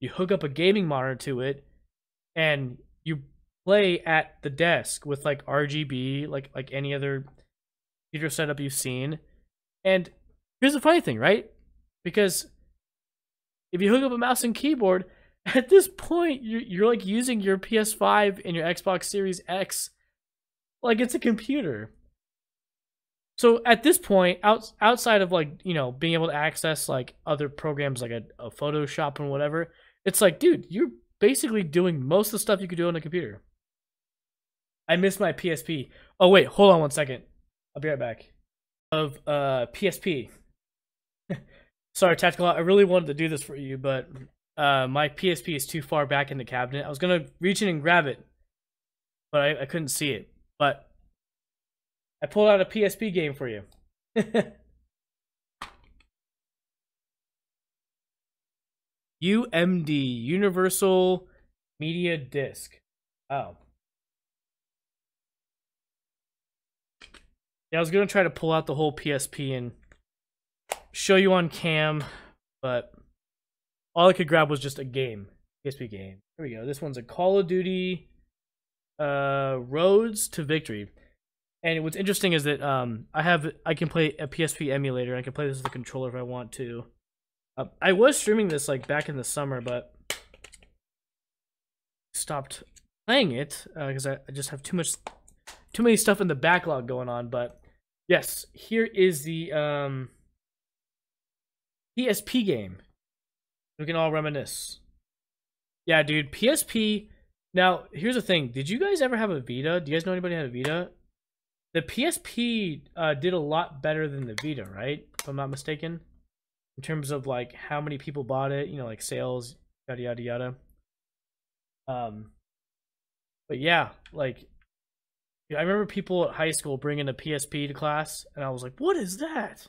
you hook up a gaming monitor to it, and play at the desk with like RGB, like like any other computer setup you've seen. And here's the funny thing, right? Because if you hook up a mouse and keyboard, (laughs) at this point you're, you're like using your PS5 and your Xbox Series X like it's a computer. So at this point, out, outside of like, you know, being able to access like other programs like a, a Photoshop and whatever, it's like, dude, you're basically doing most of the stuff you could do on a computer. I miss my PSP. Oh wait, hold on one second. I'll be right back. Of uh PSP. (laughs) Sorry, Tactical. I really wanted to do this for you, but uh, my PSP is too far back in the cabinet. I was gonna reach in and grab it, but I, I couldn't see it. But I pulled out a PSP game for you. (laughs) UMD Universal Media Disc. Oh. Yeah, I was gonna try to pull out the whole PSP and show you on cam, but all I could grab was just a game, PSP game. Here we go. This one's a Call of Duty uh, Roads to Victory. And what's interesting is that um, I have I can play a PSP emulator. I can play this with a controller if I want to. Uh, I was streaming this like back in the summer, but stopped playing it because uh, I, I just have too much, too many stuff in the backlog going on. But yes, here is the um, PSP game. We can all reminisce. Yeah, dude, PSP. Now, here's the thing. Did you guys ever have a Vita? Do you guys know anybody had a Vita? The PSP uh, did a lot better than the Vita, right? If I'm not mistaken. In terms of like how many people bought it, you know, like sales, yada yada yada. Um, but yeah, like I remember people at high school bringing a PSP to class, and I was like, "What is that?"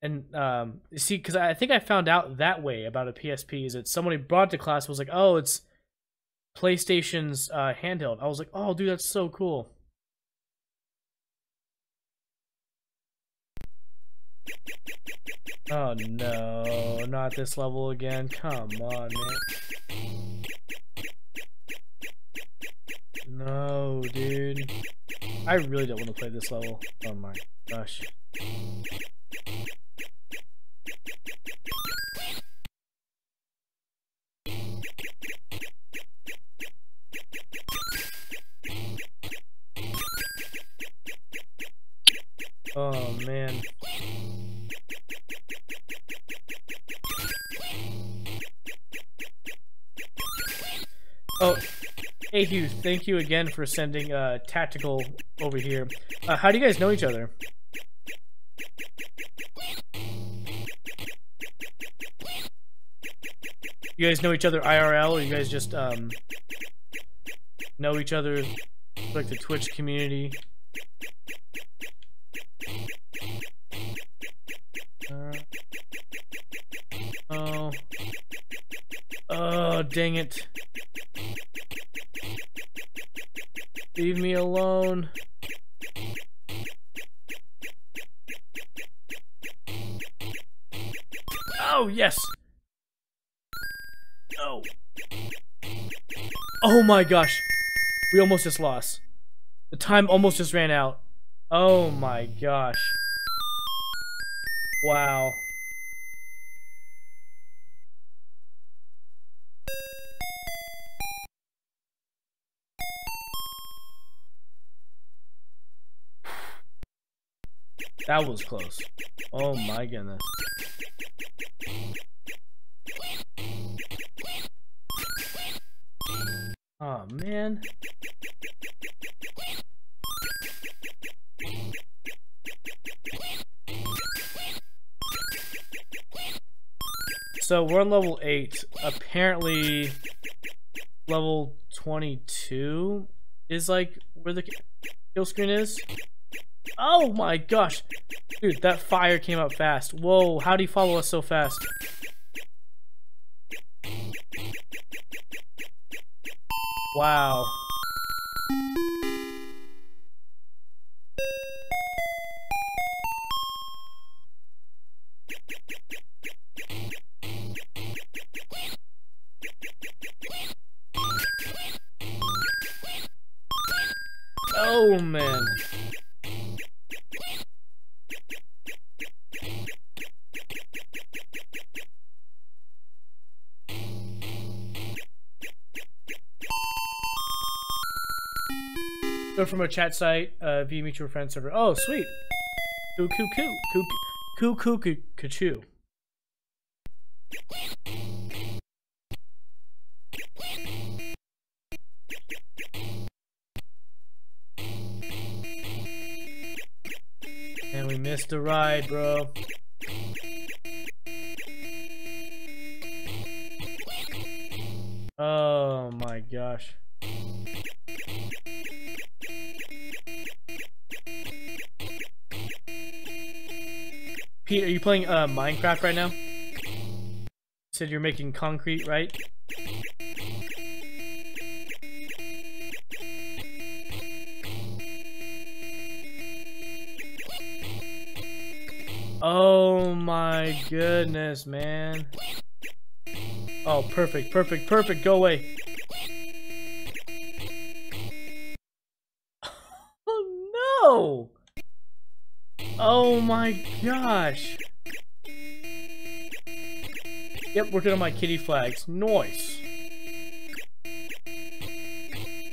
and um, see, because I think I found out that way about a PSP is that somebody brought to class was like, oh, it's PlayStation's uh, handheld. I was like, oh, dude, that's so cool. Oh no, not this level again. Come on, man. No, dude. I really don't want to play this level. Oh my gosh. Oh man. Oh, hey Hugh, thank you again for sending uh, Tactical over here. Uh, how do you guys know each other? You guys know each other IRL, or you guys just um, know each other like the Twitch community? Uh, oh. Oh, dang it. Leave me alone. Oh, yes. No. Oh my gosh. We almost just lost. The time almost just ran out. Oh my gosh. Wow. That was close. Oh my goodness. Oh man. So we're on level 8. Apparently level 22 is like where the kill screen is. Oh my gosh. Dude, that fire came up fast. Whoa, how do you follow us so fast? Wow. A chat site uh, via mutual friend server. Oh, sweet. Coo coo coo coo coo coo coo coo And we missed a ride, bro. Oh my gosh. Pete, are you playing uh, Minecraft right now? You said you're making concrete, right? Oh my goodness, man. Oh, perfect, perfect, perfect. Go away. My gosh. Yep, working on my kitty flags. Noise.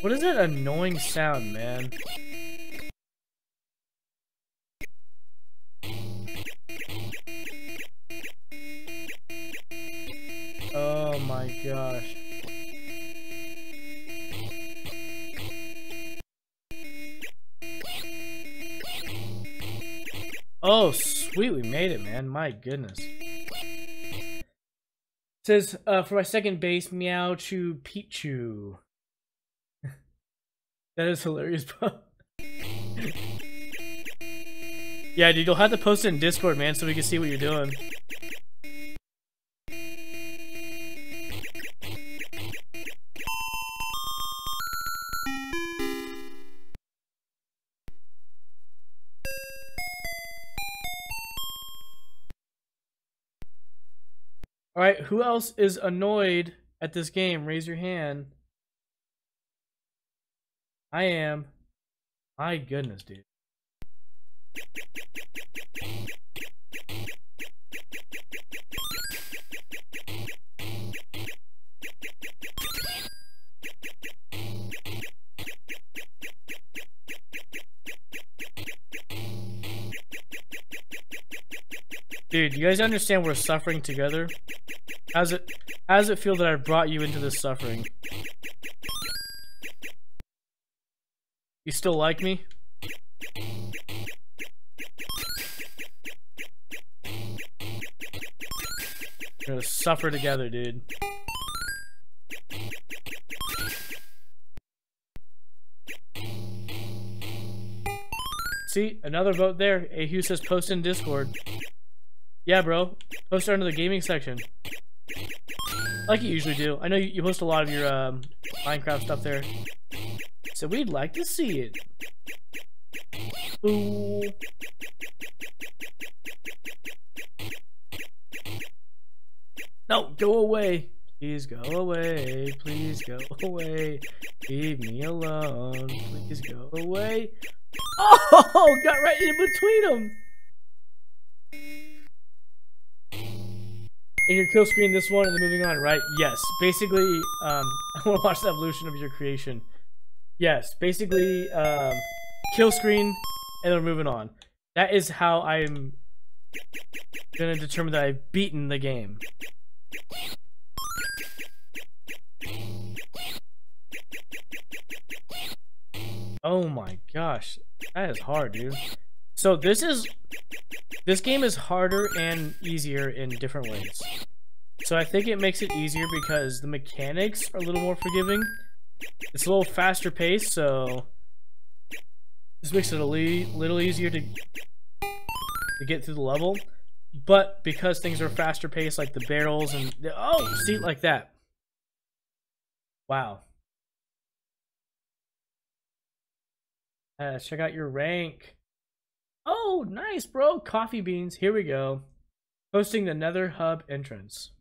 What is that annoying sound, man? Man. My goodness. It says, uh, for my second base, Meow Chew Pichu. (laughs) that is hilarious, bro. (laughs) yeah, dude, you'll have to post it in Discord, man, so we can see what you're doing. Who else is annoyed at this game? Raise your hand. I am. My goodness, dude. Dude, you guys understand we're suffering together? How's it how does it feel that I brought you into this suffering? You still like me? We're gonna suffer together, dude. See, another vote there. Ahu says post in Discord. Yeah, bro. Post under the gaming section. Like you usually do. I know you, post a lot of your um, Minecraft stuff there. So we'd like to see it. Ooh. No, go away. Please go away. Please go away. Leave me alone. Please go away. (laughs) Oh, got right in between them. In your kill screen, this one, and then moving on, right? Yes. Basically, um, (laughs) I want to watch the evolution of your creation. Yes, basically, um, kill screen, and then moving on. That is how I'm gonna determine that I've beaten the game. Oh my gosh, that is hard, dude. So this is, this game is harder and easier in different ways. So I think it makes it easier because the mechanics are a little more forgiving. It's a little faster paced, so this makes it a little easier to to get through the level. But because things are faster paced, like the barrels and the, oh, see like that. Wow. Uh, check out your rank. Oh, nice, bro. Coffee beans. Here we go. Hosting the Nether Hub entrance.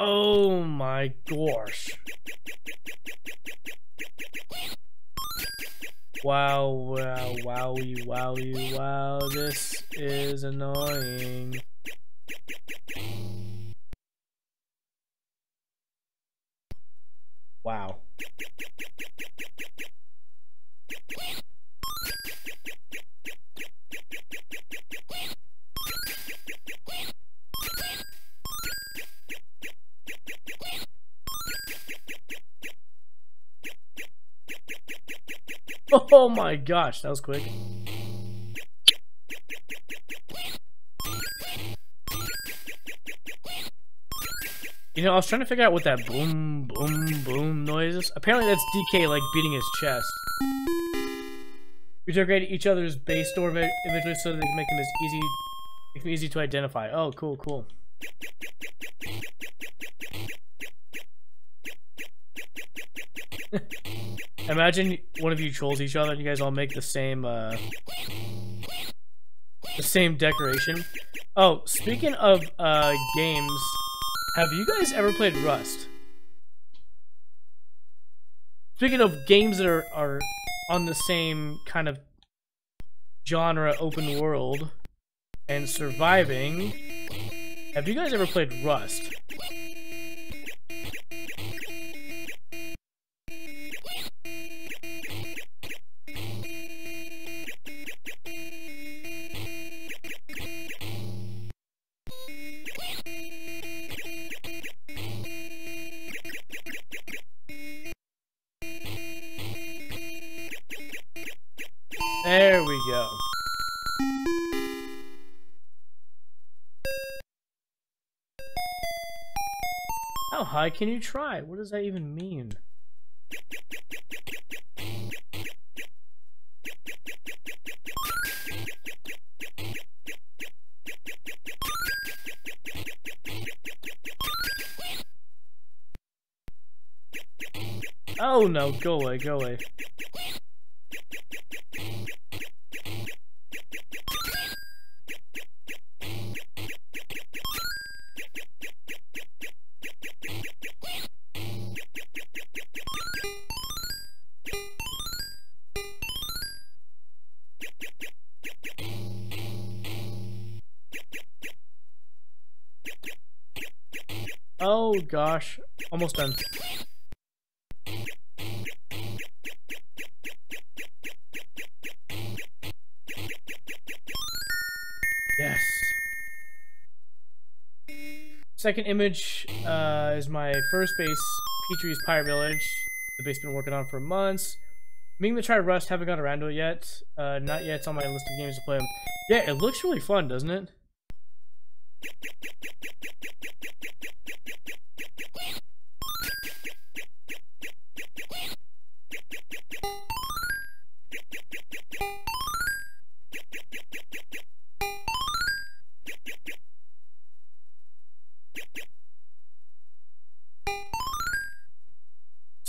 Oh my gosh. Wow, wow, wowie, wowie, wow, this is annoying. Wow. (laughs) Oh my gosh, that was quick. You know, I was trying to figure out what that boom, boom, boom noise is. Apparently that's DK, like, beating his chest. We degrade each other's base door eventually so that they can make them as easy, make them easy to identify. Oh, cool, cool. Imagine one of you trolls each other and you guys all make the same, uh, the same decoration. Oh, speaking of, uh, games, have you guys ever played Rust? Speaking of games that are, are on the same kind of genre, open world, and surviving, have you guys ever played Rust? Can you try? What does that even mean? Oh no, go away, go away. Gosh, almost done. Yes. Second image uh, is my first base, Petrie's Pyre Village. The base been working on for months. Meaning to try Rust, haven't got around to it yet. Uh, not yet, it's on my list of games to play. Yeah, it looks really fun, doesn't it?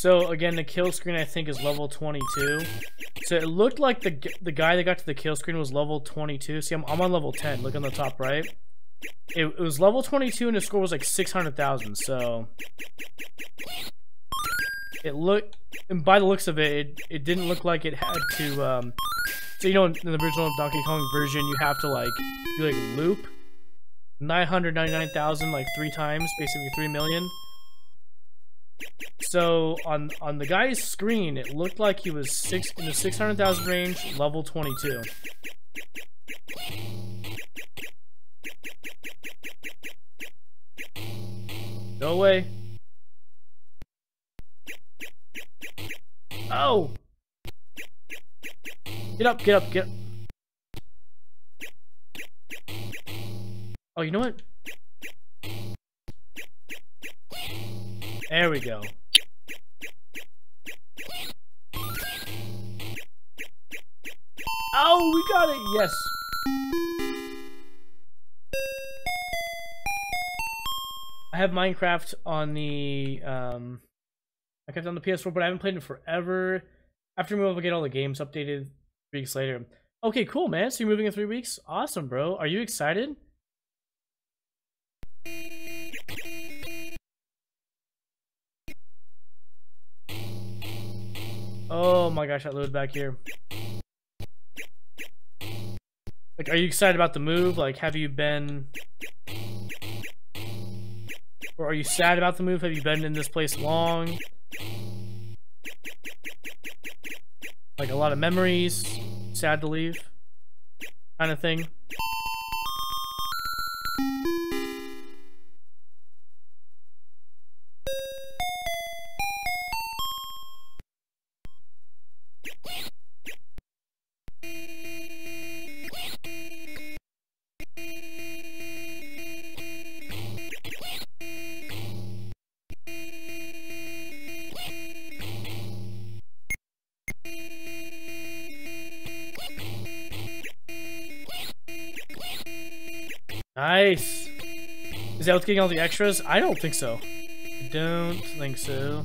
So again, the kill screen I think is level 22. So it looked like the the guy that got to the kill screen was level 22. See, I'm, I'm on level 10. Look on the top right. It, it was level 22 and the score was like 600,000. So it looked, and by the looks of it, it, it didn't look like it had to. Um, so you know, in the original Donkey Kong version, you have to like do like loop 999,000 like three times, basically 3 million. So on on the guy's screen, it looked like he was six in the 600,000 range, level 22. Go away. Oh! Get up, get up, get up. Oh, you know what? There we go. Oh, we got it! Yes. I have Minecraft on the um I kept on the PS4, but I haven't played it forever. After move, we will get all the games updated three weeks later. Okay, cool, man. So you're moving in three weeks? Awesome, bro. Are you excited? Oh my gosh, I loaded back here. Like, are you excited about the move? Like, have you been... Or are you sad about the move? Have you been in this place long? Like, a lot of memories? Sad to leave? Kind of thing? Getting all the extras? I don't think so. I don't think so.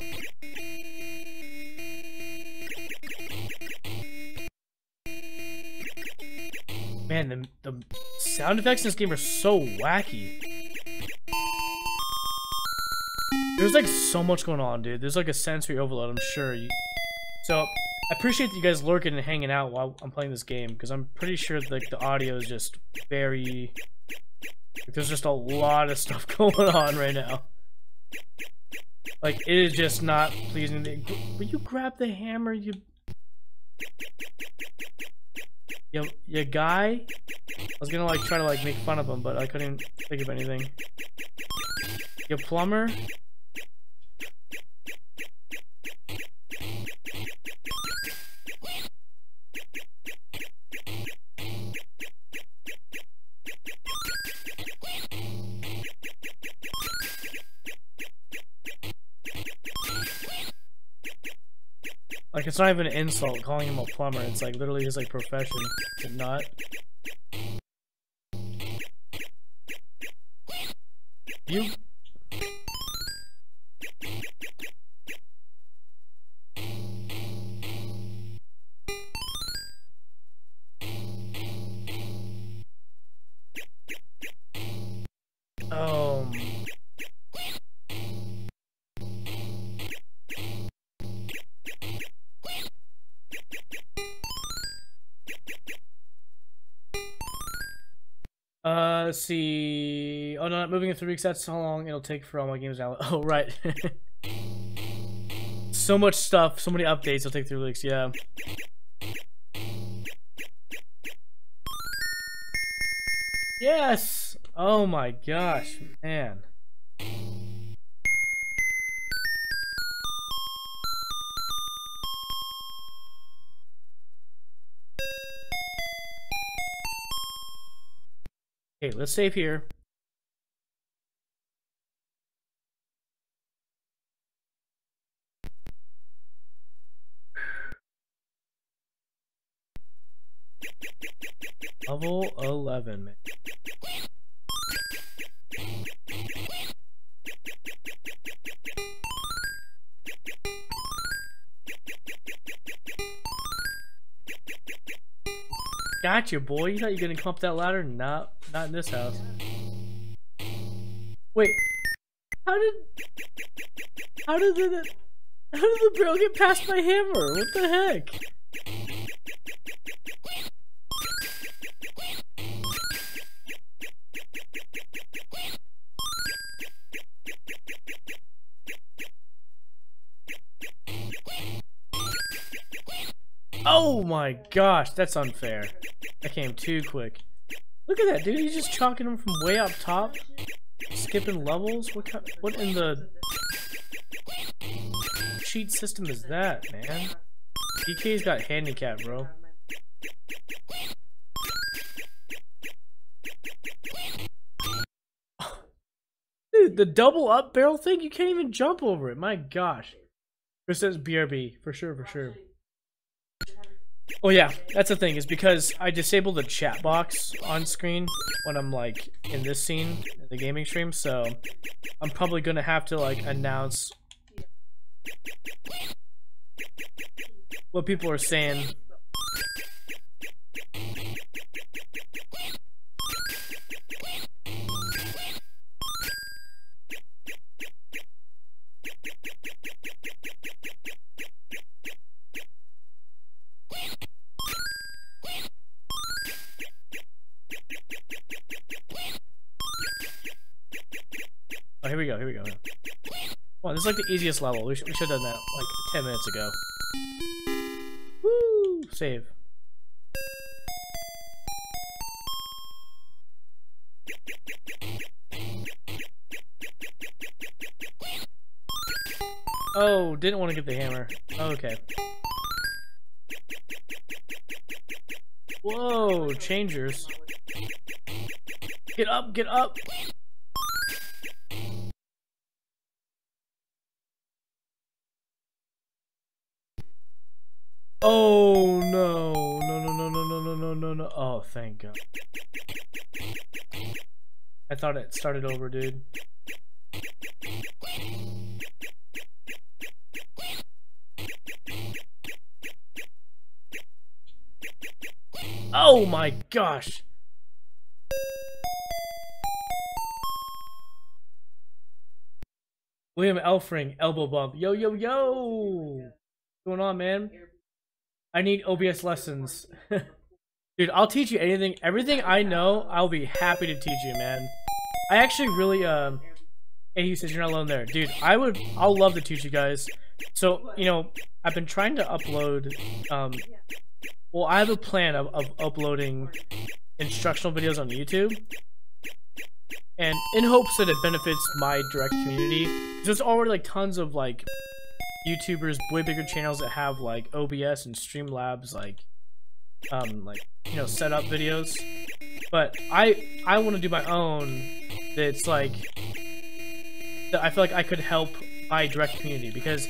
Man, the, the sound effects in this game are so wacky. There's like so much going on, dude. There's like a sensory overload, I'm sure. You... So, I appreciate that you guys lurking and hanging out while I'm playing this game, because I'm pretty sure like the audio is just very there's just a lot of stuff (laughs) going on right now. Like, it is just not pleasing. Will you grab the hammer, you... You, you guy? I was gonna, like, try to, like, make fun of him, but I couldn't think of anything. You plumber? It's not even an insult calling him a plumber. It's like literally his like profession. not. Three weeks. That's how long it'll take for all my games now. (laughs) Oh right. (laughs) so much stuff, so many updates. It'll take three weeks. Yeah. Yes. Oh my gosh, man. Okay, let's save here. You, boy. You thought you were gonna come up that ladder? Not, not in this house. Wait, how did, how did the, how did the barrel get past my hammer? What the heck? Oh my gosh, that's unfair. That came too quick. Look at that, dude. He's just chalking them from way up top. Skipping levels? What kind, what in the cheat system is that, man? DK's got handicap, bro. (laughs) Dude, the double up barrel thing, you can't even jump over it. My gosh. This says BRB, for sure, for sure. Oh yeah, that's the thing, is because I disable the chat box on screen when I'm like in this scene, in the gaming stream, so I'm probably gonna have to like announce what people are saying. Well, this is like the easiest level. We, sh we should have done that like 10 minutes ago. Woo! Save. Oh, didn't want to get the hammer. Okay. Whoa, changers. Get up, get up! Oh no, no, no, no, no, no, no, no, no, no. Oh, thank God. I thought it started over, dude. Oh my gosh. William Elfring, elbow bump. Yo, yo, yo. What's going on, man? I need OBS lessons. (laughs) Dude, I'll teach you anything. Everything I know, I'll be happy to teach you, man. I actually really, um... Hey, he says you're not alone there. Dude, I would... I'll love to teach you guys. So, you know, I've been trying to upload, um... Well, I have a plan of, of uploading instructional videos on YouTube. And in hopes that it benefits my direct community. There's already, like, tons of, like, YouTubers, way bigger channels that have like OBS and Streamlabs, like, um, like you know, setup videos. But I I want to do my own. That's like that I feel like I could help my direct community because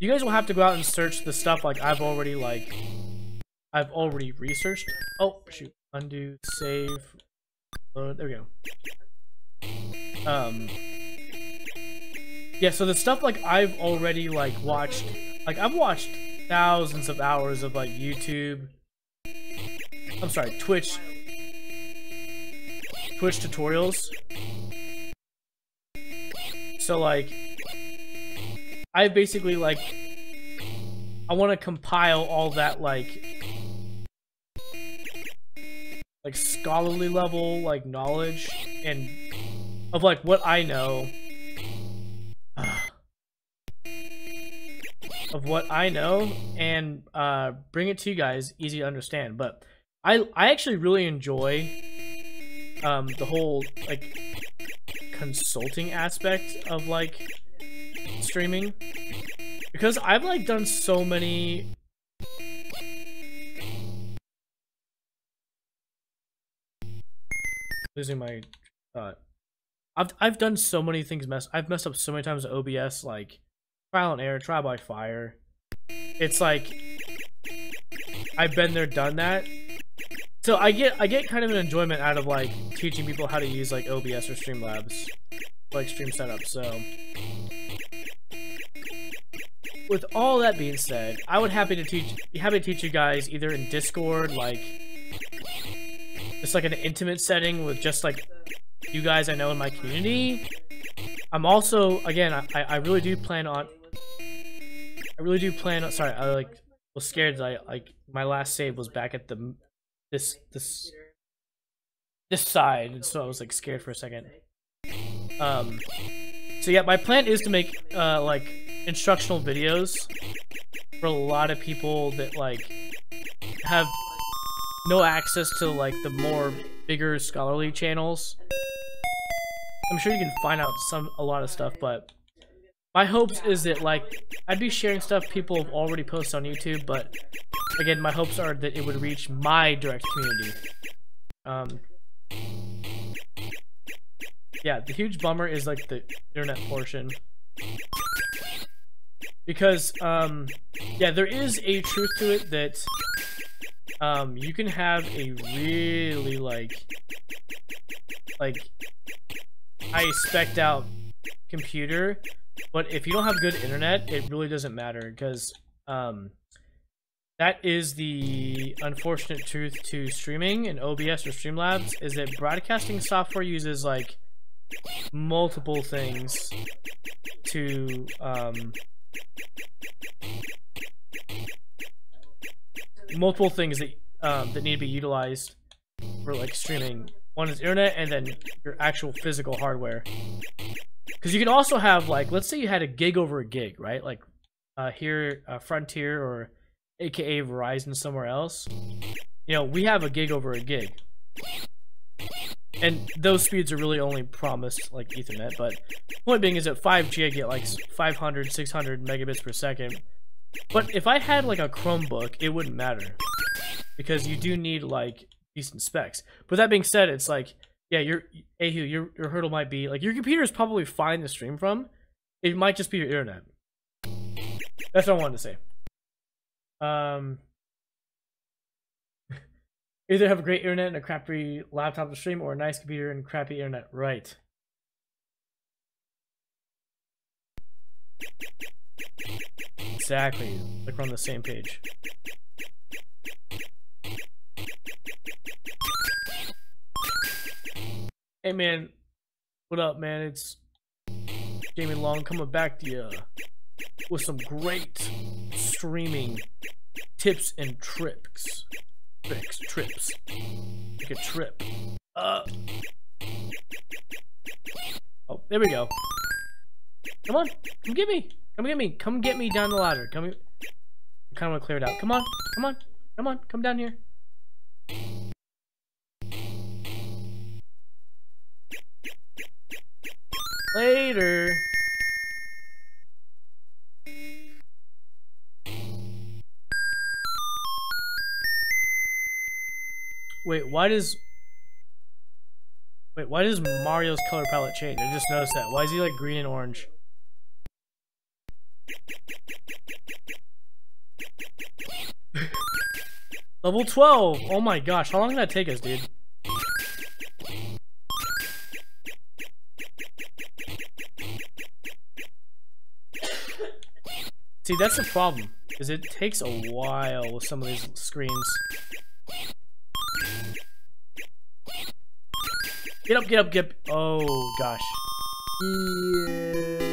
you guys will have to go out and search the stuff like I've already like I've already researched. Oh shoot! Undo, save, load. There we go. Um yeah, so the stuff like I've already like watched, like I've watched thousands of hours of like YouTube. I'm sorry, Twitch. Twitch tutorials. So like, I basically like, I want to compile all that like, like scholarly level like knowledge and of like what I know of what I know and uh, bring it to you guys, easy to understand. But I I actually really enjoy um, the whole like consulting aspect of like streaming because I've like done so many losing my thought. I've I've done so many things mess I've messed up so many times OBS like and error, trial by fire. It's like I've been there, done that. So I get I get kind of an enjoyment out of like teaching people how to use like OBS or Streamlabs, like stream setup. So with all that being said, I would happy to teach be happy to teach you guys either in Discord, like just like an intimate setting with just like you guys I know in my community. I'm also again I I really do plan on I really do plan on sorry I like was scared I like my last save was back at the this this this side and so I was like scared for a second. Um so yeah, my plan is to make uh like instructional videos for a lot of people that like have no access to like the more bigger scholarly channels. I'm sure you can find out some a lot of stuff, but my hopes is that like I'd be sharing stuff people have already posted on YouTube, but again, my hopes are that it would reach my direct community. Um, yeah, the huge bummer is like the internet portion. Because, um, yeah, there is a truth to it that um, you can have a really, like, like, high spec out computer, but if you don't have good internet, it really doesn't matter because, um, that is the unfortunate truth to streaming and OBS or Streamlabs is that broadcasting software uses like multiple things to um, multiple things that um, that need to be utilized for like streaming. One is internet, and then your actual physical hardware. Because you can also have like, let's say you had a gig over a gig, right? Like uh, here, uh, Frontier or AKA Verizon somewhere else. You know, we have a gig over a gig. And those speeds are really only promised like Ethernet, but point being is that 5G I get like 500, 600 megabits per second. But if I had like a Chromebook, it wouldn't matter. Because you do need like decent specs. But that being said, it's like, yeah, your Ahu, your your hurdle might be like your computer is probably fine to stream from. It might just be your internet. That's what I wanted to say. Um (laughs) Either have a great internet and a crappy laptop to stream, or a nice computer and crappy internet. Right. Exactly. Like we're on the same page. Hey man, what up man? It's Jamie Long coming back to you with some great streaming tips and tricks tricks, trips. Like a trip. Uh. Oh, there we go. Come on, come get me. Come get me. Come get me down the ladder. Come. Kind of clear it out. Come on, come on, come on, come down here. Later. Wait, why does... Wait, why does Mario's color palette change? I just noticed that. Why is he like green and orange? (laughs) Level 12! Oh my gosh, how long did that take us, dude? See, that's the problem, is it takes a while with some of these screens. Get up, get up, get up. Oh, gosh. Yeah.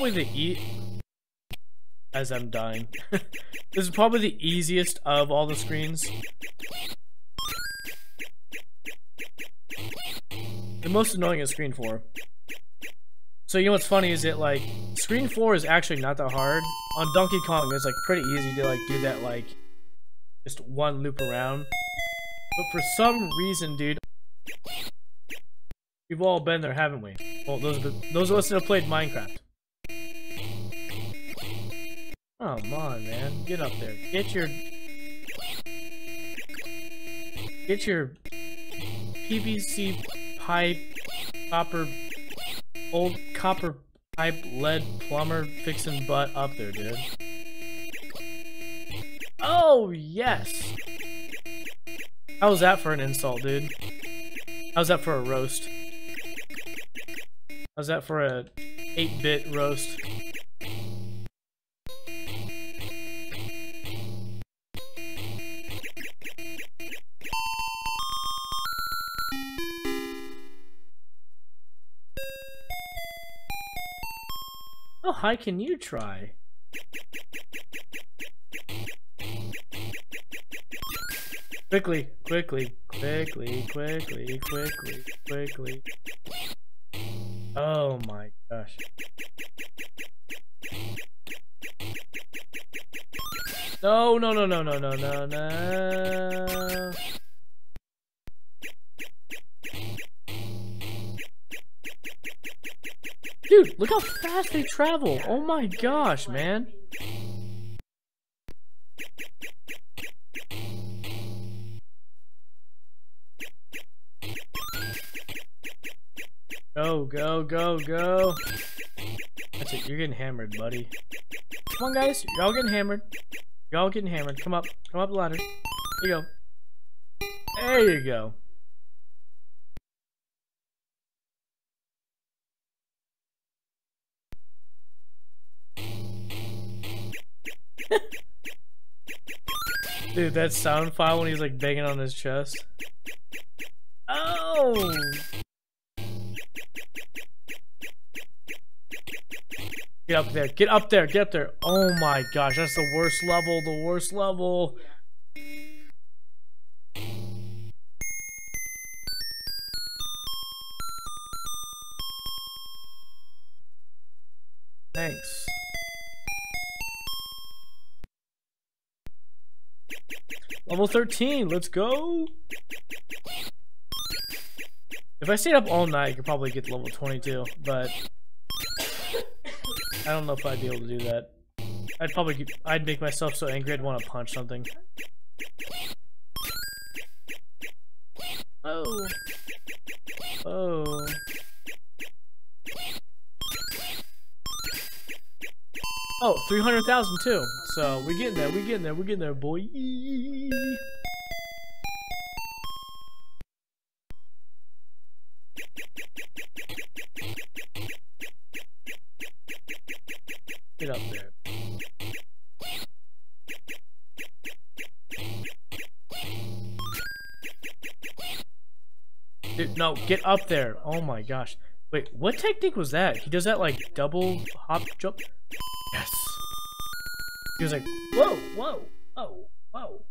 Probably the e as I'm dying. (laughs) this is probably the easiest of all the screens. The most annoying is screen 4. So you know what's funny is it like screen 4 is actually not that hard. On Donkey Kong it's like pretty easy to like do that like just one loop around. But for some reason, dude, we've all been there, haven't we? Well, those those of us that have played Minecraft. Come on, man. Get up there. Get your... Get your PVC pipe, copper, old copper pipe, lead plumber fixing butt up there, dude. Oh, yes. How was that for an insult, dude? How's that for a roast? How's that for a 8-bit roast? High can you try? Quickly, quickly, quickly, quickly, quickly, quickly. Oh my gosh. No, no, no, no, no, no, no, no. Dude, look how fast they travel. Oh my gosh, man. Go, go, go, go. That's it. You're getting hammered, buddy. Come on, guys. You're all getting hammered. You're all getting hammered. Come up. Come up the ladder. There you go. There you go. (laughs) Dude, that sound file when he's like banging on his chest. Oh! Get up there, get up there, get up there. Oh my gosh, that's the worst level, the worst level. Level 13, let's go! If I stayed up all night, I could probably get to level 22, but I don't know if I'd be able to do that. I'd probably, I'd make myself so angry I'd want to punch something. Oh. Oh, 300,000 too. So we're getting there, we're getting there, we're getting there, boy. Get up there. Dude, no, get up there. Oh my gosh. Wait, what technique was that? He does that like double hop jump? Yes. He was like, whoa, whoa, whoa, whoa.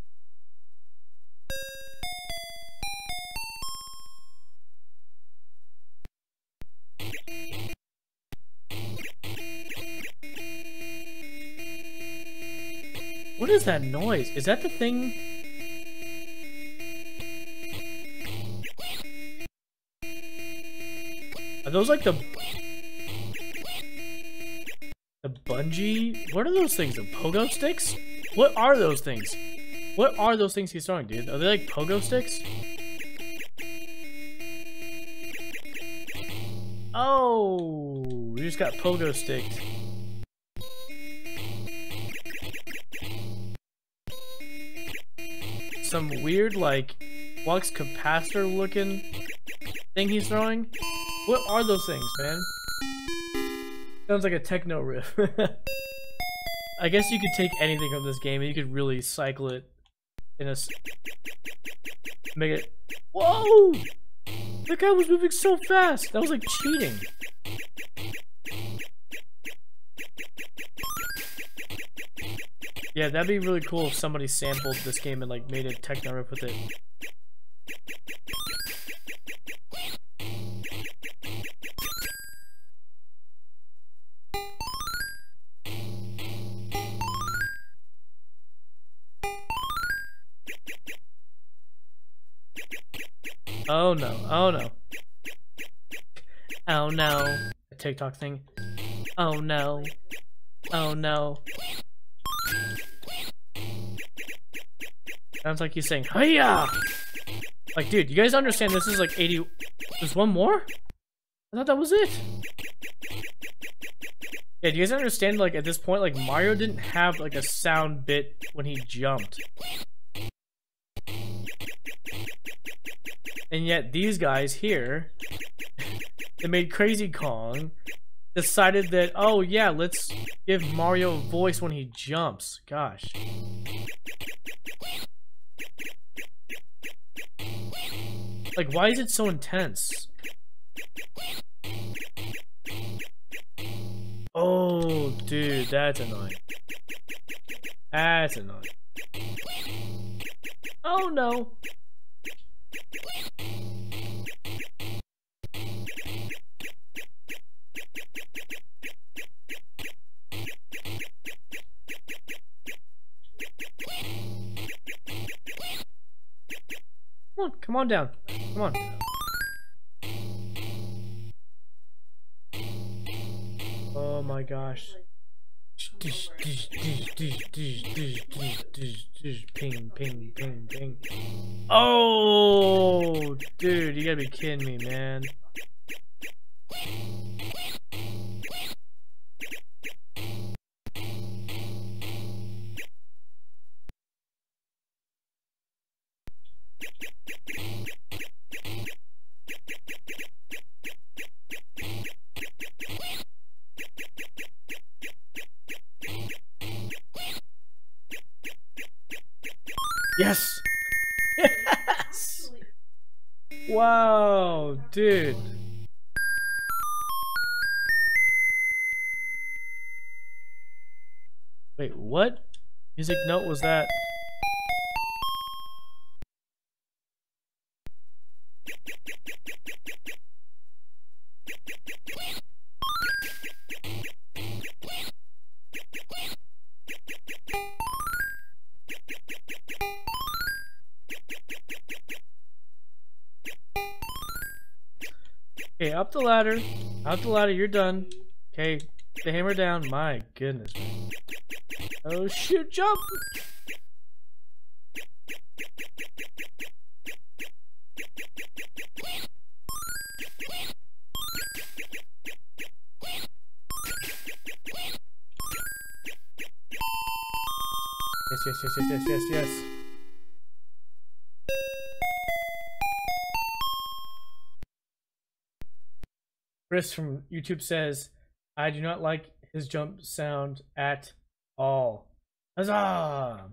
What is that noise? Is that the thing? Are those like the bungee? What are those things? The pogo sticks? What are those things? What are those things he's throwing, dude? Are they like pogo sticks? Oh, we just got pogo sticked. Some weird, like, flux capacitor looking thing he's throwing. What are those things, man? Sounds like a techno riff. (laughs) I guess you could take anything from this game and you could really cycle it in a... Make it... Whoa! That guy was moving so fast! That was like cheating. Yeah, that'd be really cool if somebody sampled this game and like made a techno riff with it. Oh no, oh no. TikTok thing. Oh no. Oh no. Sounds like he's saying, Hiya! Like, dude, you guys understand this is like 80... There's one more? I thought that was it. Yeah, do you guys understand, like, at this point, like, Mario didn't have, like, a sound bit when he jumped. And yet, these guys here, that made Crazy Kong, decided that, oh yeah, let's give Mario a voice when he jumps. Gosh. Like, why is it so intense? Oh, dude, that's annoying. That's annoying. Oh no. Come on, come on down. Come on. Oh my gosh. Ping, ping, ping, ping. Oh, dude, you gotta be kidding me, man. Yes! Yes! Wow, dude. Wait, what music note was that? Up the ladder. Up the ladder, you're done. Okay, the hammer down. My goodness. Oh, shoot, jump! Yes, yes, yes, yes, yes, yes, yes. Chris from YouTube says, I do not like his jump sound at all. Huzzah!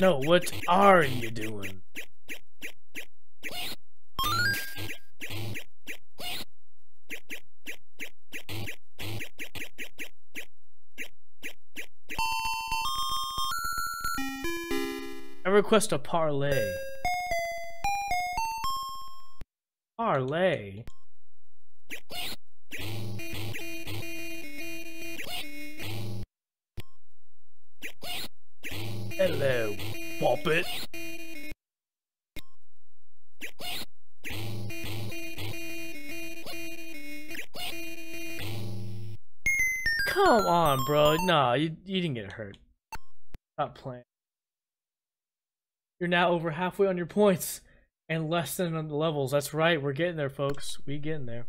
No, what are you doing? I request a parlay. Parlay? Hello, Poppet. Come on, bro. Nah, you, you didn't get hurt. Stop playing. You're now over halfway on your points and less than the levels. That's right. We're getting there, folks. We getting there.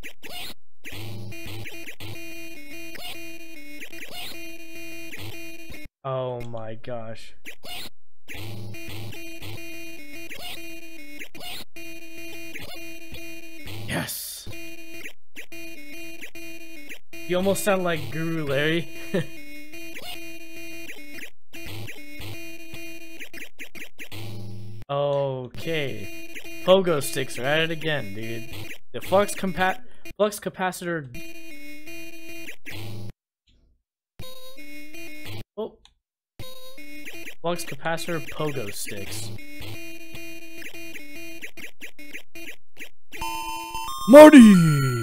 Oh my gosh. Yes. You almost sound like Guru Larry. (laughs) okay. Pogo sticks are at it again, dude. The flux compa flux capacitor Oh. Flux capacitor pogo sticks. Marty!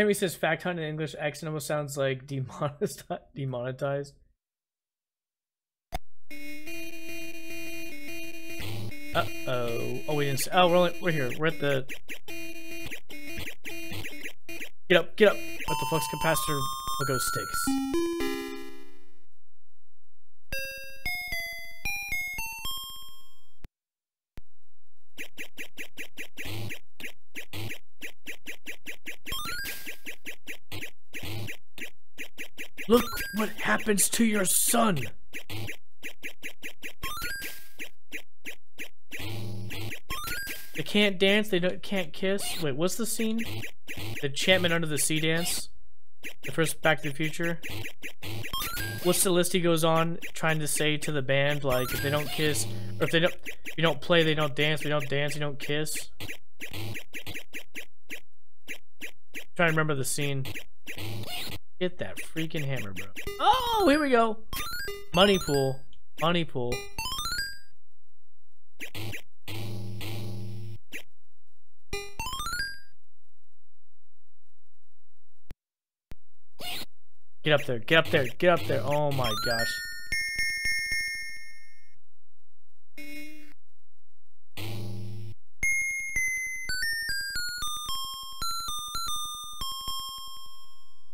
Time he says fact hunt in English, accent almost sounds like demonetized. (laughs) Uh oh. Oh, we didn't. oh, we're only, we're here. We're at the. Get up, get up. What the flux capacitor pogo sticks. Happens to your son. They can't dance, they don't, can't kiss. Wait, what's the scene? The enchantment under the sea dance? The first Back to the Future? What's the list he goes on trying to say to the band, like, if they don't kiss, or if they don't, if you don't play, they don't dance, you don't dance, you don't kiss? trying to remember the scene. Get that freaking hammer, bro. Oh, here we go. Money pool. Money pool. Get up there, get up there, get up there. Oh my gosh.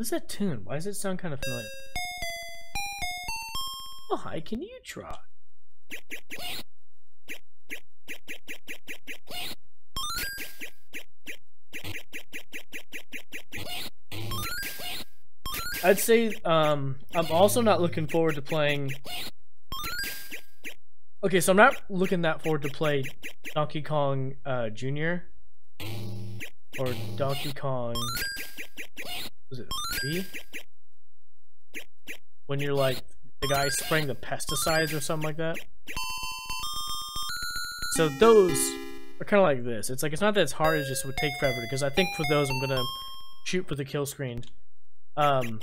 What's that tune? Why does it sound kind of familiar? Oh, hi, can you try? I'd say um, I'm also not looking forward to playing. Okay, so I'm not looking that forward to play Donkey Kong uh, Jr. or Donkey Kong. Was it When you're like the guy spraying the pesticides or something like that. So those are kind of like this. It's like it's not that it's hard; it just would take forever. Because I think for those, I'm gonna shoot for the kill screen. Um,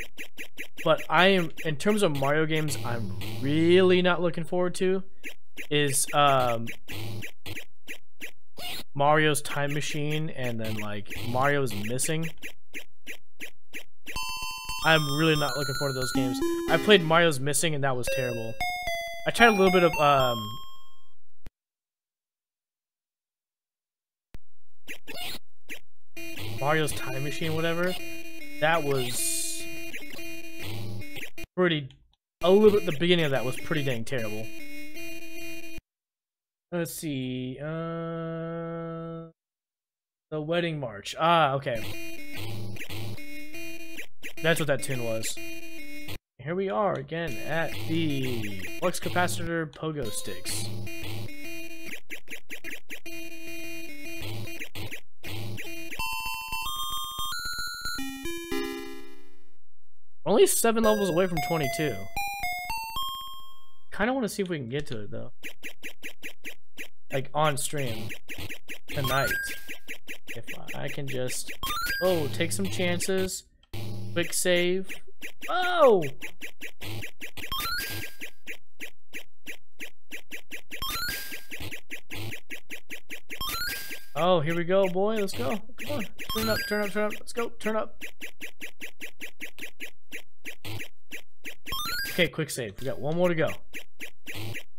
but I am, in terms of Mario games, I'm really not looking forward to is um, Mario's Time Machine and then like Mario's Missing. I'm really not looking forward to those games. I played Mario's Missing and that was terrible. I tried a little bit of um, Mario's Time Machine, whatever. That was pretty a little bit the beginning of that was pretty dang terrible. Let's see. Uh The Wedding March. Ah, okay. That's what that tune was. Here we are again at the flux capacitor pogo sticks. only seven levels away from 22. Kind of want to see if we can get to it, though. Like, on stream. Tonight. If I can just... Oh, take some chances. Quick save. Oh! Oh, here we go, boy. Let's go. Come on. Turn up, turn up, turn up. Let's go. Turn up. Okay, quick save. We got one more to go.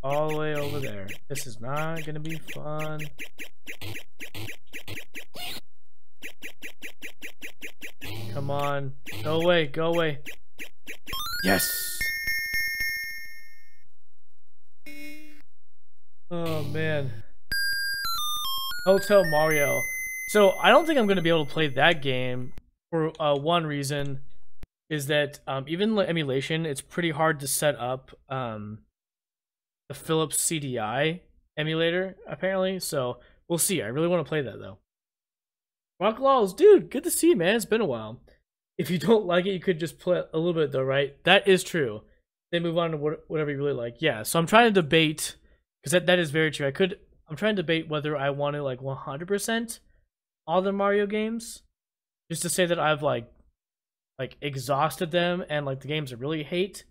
All the way over there. This is not gonna be fun. Come on. Go away, go away. Yes! Oh, man. Hotel Mario. So, I don't think I'm going to be able to play that game for uh, one reason is that um, even emulation, it's pretty hard to set up um, the Philips CDI emulator, apparently. So we'll see. I really want to play that, though. Rock Laws, dude, good to see you, man. It's been a while. If you don't (laughs) like it, you could just play a little bit, though, right? That is true. Then move on to whatever you really like. Yeah, so I'm trying to debate, because that, that is very true. I could, I'm trying to debate whether I want to, like, 100% all the Mario games, just to say that I've, like, like exhausted them and like the games I really hate,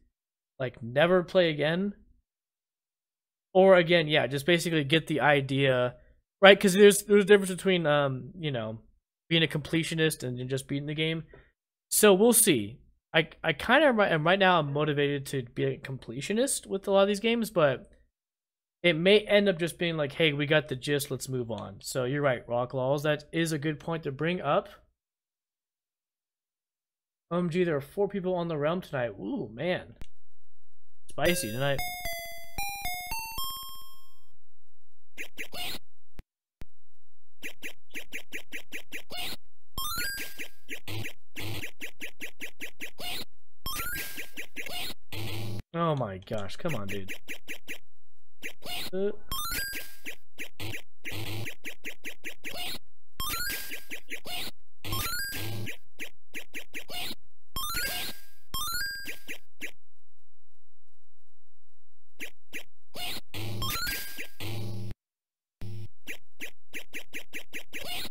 like never play again. Or again, yeah, just basically get the idea, right? Because there's there's a difference between um, you know, being a completionist and just beating the game. So we'll see. I I kind of am right now. I'm motivated to be a completionist with a lot of these games, but it may end up just being like, hey, we got the gist. Let's move on. So you're right, Rock Laws. That is a good point to bring up. Um, OMG, there are four people on the realm tonight. Ooh, man. Spicy tonight. Oh my gosh, come on, dude.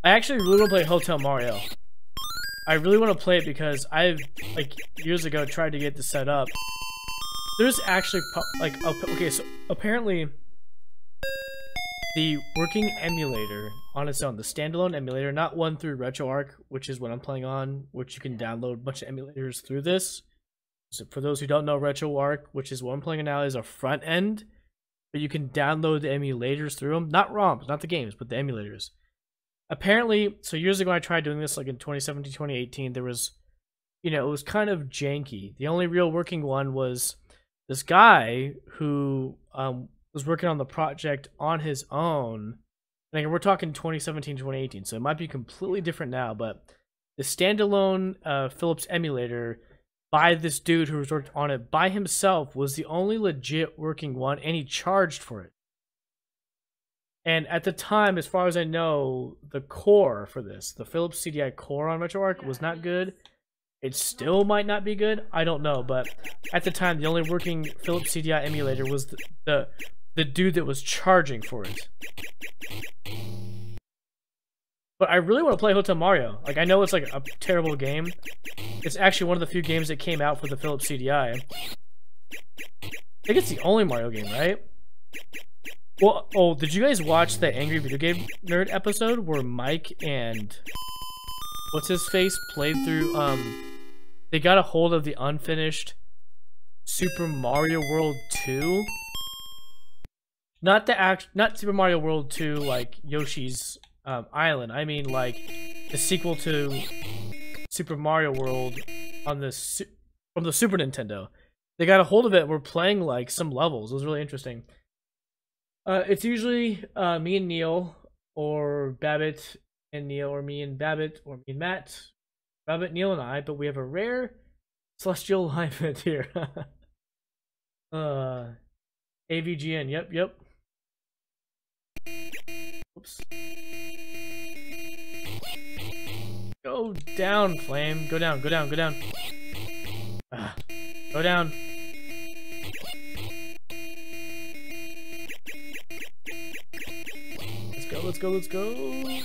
I actually really want to play Hotel Mario. I really want to play it because I've, like, years ago tried to get this set up. There's actually, like, okay, so apparently the working emulator on its own, the standalone emulator, not one through RetroArch, which is what I'm playing on, which you can download a bunch of emulators through this. So for those who don't know, RetroArch, which is what I'm playing now, is a front end, but you can download the emulators through them. Not ROMs, not the games, but the emulators apparently so years ago i tried doing this like in 2017 2018 there was you know it was kind of janky the only real working one was this guy who um, was working on the project on his own. And again, we're talking 2017 2018 so it might be completely different now but the standalone uh, philips emulator by this dude who was worked on it by himself was the only legit working one and he charged for it. And at the time, as far as I know, the core for this, the Philips CDI core on RetroArch was not good. It still might not be good. I don't know, but at the time, the only working Philips CDI emulator was the, the, the dude that was charging for it. But I really want to play Hotel Mario. Like, I know it's like a terrible game. It's actually one of the few games that came out for the Philips CDI. I think it's the only Mario game, right? Well, oh, did you guys watch the Angry Video Game Nerd episode where Mike and what's his face played through? Um, they got a hold of the unfinished Super Mario World 2. Not the act, not Super Mario World 2 like Yoshi's um, Island. I mean like the sequel to Super Mario World on the from the Super Nintendo. They got a hold of it. We're playing like some levels. It was really interesting. Uh, it's usually uh, me and Neil, or Babbitt and Neil, or me and Babbitt, or me and Matt. Babbitt, Neil, and I, but we have a rare celestial (laughs) alignment here. (laughs) uh, AVGN, yep, yep. Oops. Go down, Flame. Go down, go down, go down. Ah, go down. Let's go, let's go, let's go.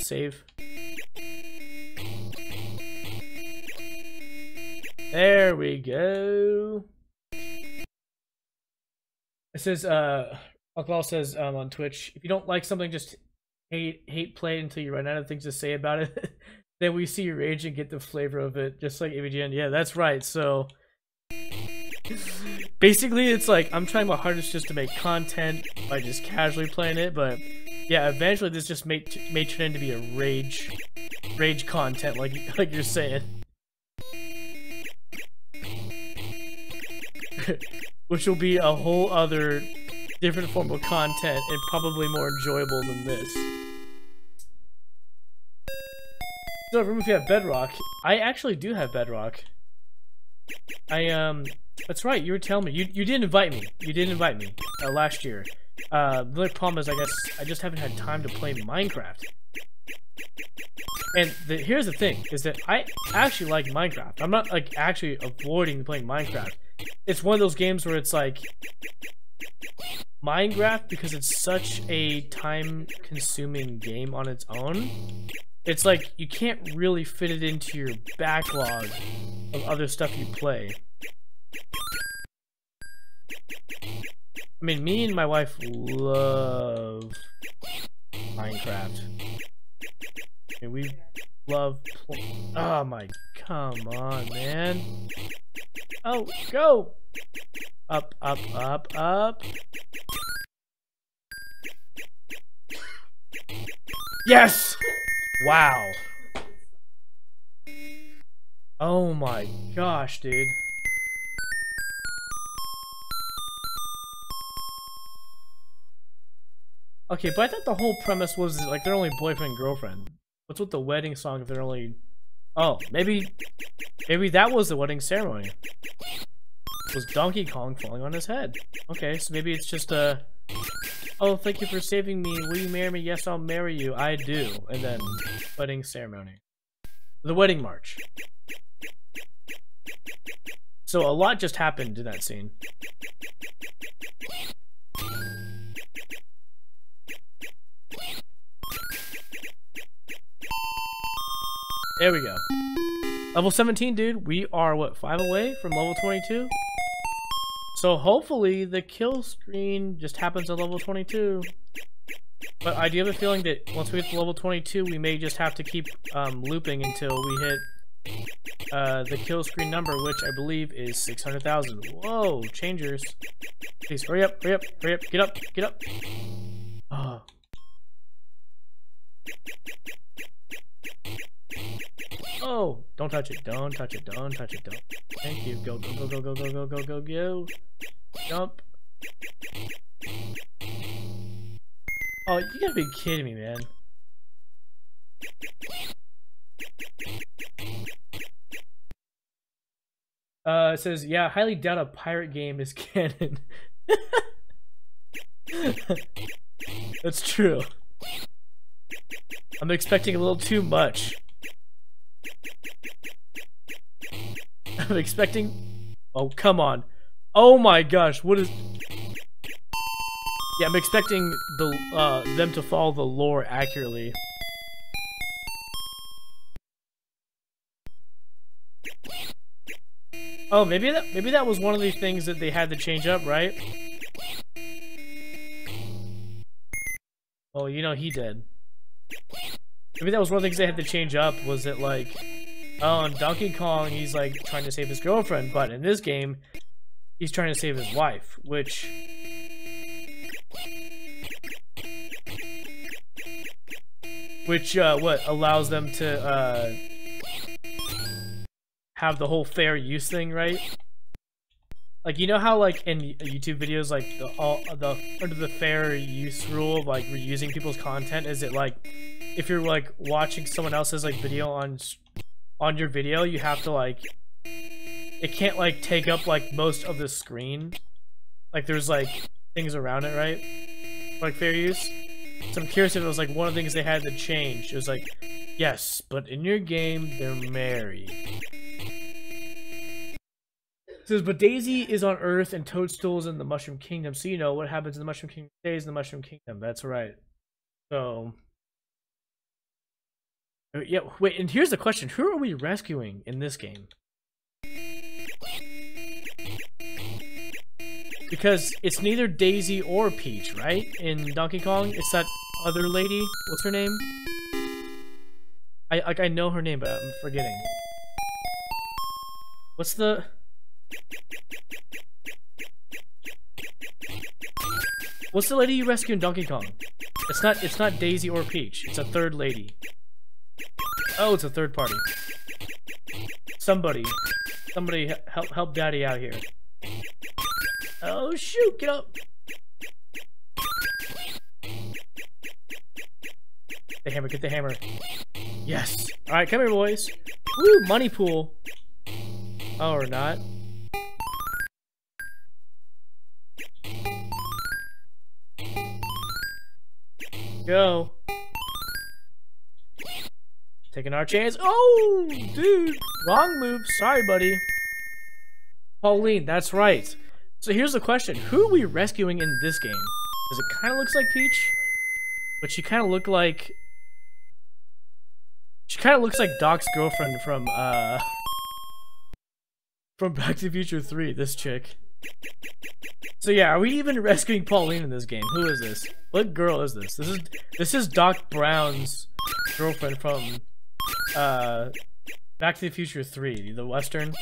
Save. There we go. It says, uh, Alcohol says um, on Twitch, if you don't like something, just hate hate play until you run out of things to say about it. (laughs) then we see your rage and get the flavor of it, just like AVGN. Yeah, that's right. So basically, it's like I'm trying my hardest just to make content by just casually playing it, but yeah, eventually this just may, may turn into be a rage, rage content, like (laughs) like you're saying. (laughs) Which will be a whole other different form of content and probably more enjoyable than this. So, room if you have Bedrock. I actually do have Bedrock. I, um, that's right, you were telling me. You, you didn't invite me. You didn't invite me uh, last year. Uh, the only problem is, I guess, I just haven't had time to play Minecraft. And the, here's the thing, is that I actually like Minecraft. I'm not, like, actually avoiding playing Minecraft. It's one of those games where it's like... Minecraft, because it's such a time-consuming game on its own, it's like you can't really fit it into your backlog of other stuff you play. I mean, me and my wife love Minecraft. I mean, we love. Oh my, come on, man. Oh, go! Up, up, up, up. Yes! Wow. Oh my gosh, dude. Okay, but I thought the whole premise was like they're only boyfriend girlfriend. What's with the wedding song if they're only? Oh, maybe, maybe that was the wedding ceremony. was Donkey Kong falling on his head? Okay, so maybe it's just a. Oh, thank you for saving me. Will you marry me? Yes, I'll marry you. I do. And then wedding ceremony. The wedding march. So a lot just happened in that scene. There we go. Level 17, dude. We are, what, 5 away from level 22? So hopefully the kill screen just happens at level 22. But I do have a feeling that once we hit level 22, we may just have to keep um, looping until we hit uh, the kill screen number, which I believe is 600,000. Whoa, changers. Please, hurry up, hurry up, hurry up, get up, get up. Oh. Oh, don't touch it. Don't touch it. Don't touch it. Don't. Thank you. Go, go, go, go, go, go, go, go, go, go. Jump. Oh, you gotta be kidding me, man. Uh, it says, yeah, highly doubt a pirate game is (laughs) canon. That's true. I'm expecting a little too much. (laughs) I'm expecting... Oh, come on. Oh my gosh, what is... Yeah, I'm expecting the uh, them to follow the lore accurately. Oh, maybe that maybe that was one of the things that they had to change up, right? Oh, you know he did. Maybe that was one of the things they had to change up, was that like Oh, in Donkey Kong, he's like trying to save his girlfriend, but in this game, he's trying to save his wife, which... Which, uh, what, allows them to, uh, have the whole fair use thing, right? Like, you know how, like, in YouTube videos, like, the, all, the, under the fair use rule of, like, reusing people's content, is it, like, if you're, like, watching someone else's, like, video on on your video, you have to like, it can't like take up like most of the screen. Like there's like things around it, right? Like fair use. So I'm curious if it was like one of the things they had to change. It was like, yes, but in your game, they're married. It says, but Daisy is on Earth and Toadstool's in the Mushroom Kingdom. So you know what happens in the Mushroom Kingdom stays in the Mushroom Kingdom. That's right. So Uh, yeah, wait, and here's the question. Who are we rescuing in this game? Because it's neither Daisy or Peach, right? In Donkey Kong, it's that other lady. What's her name? I like I know her name, but I'm forgetting. What's the What's the lady you rescue in Donkey Kong? It's not it's not Daisy or Peach. It's a third lady. Oh, it's a third party. Somebody. Somebody help help daddy out here. Oh shoot, get up! The hammer, get the hammer. Yes. Alright, come here boys. Woo, money pool. Oh, or not. Go. Taking our chance. Oh, dude. Wrong move. Sorry, buddy. Pauline, that's right. So here's the question. Who are we rescuing in this game? Does it kind of looks like Peach? But she kind of look like... She kind of looks like Doc's girlfriend from, uh... From Back to the Future 3, this chick. So yeah, are we even (laughs) rescuing Pauline in this game? Who is this? What girl is this? This is this is Doc Brown's girlfriend from uh, Back to the Future 3, the Western.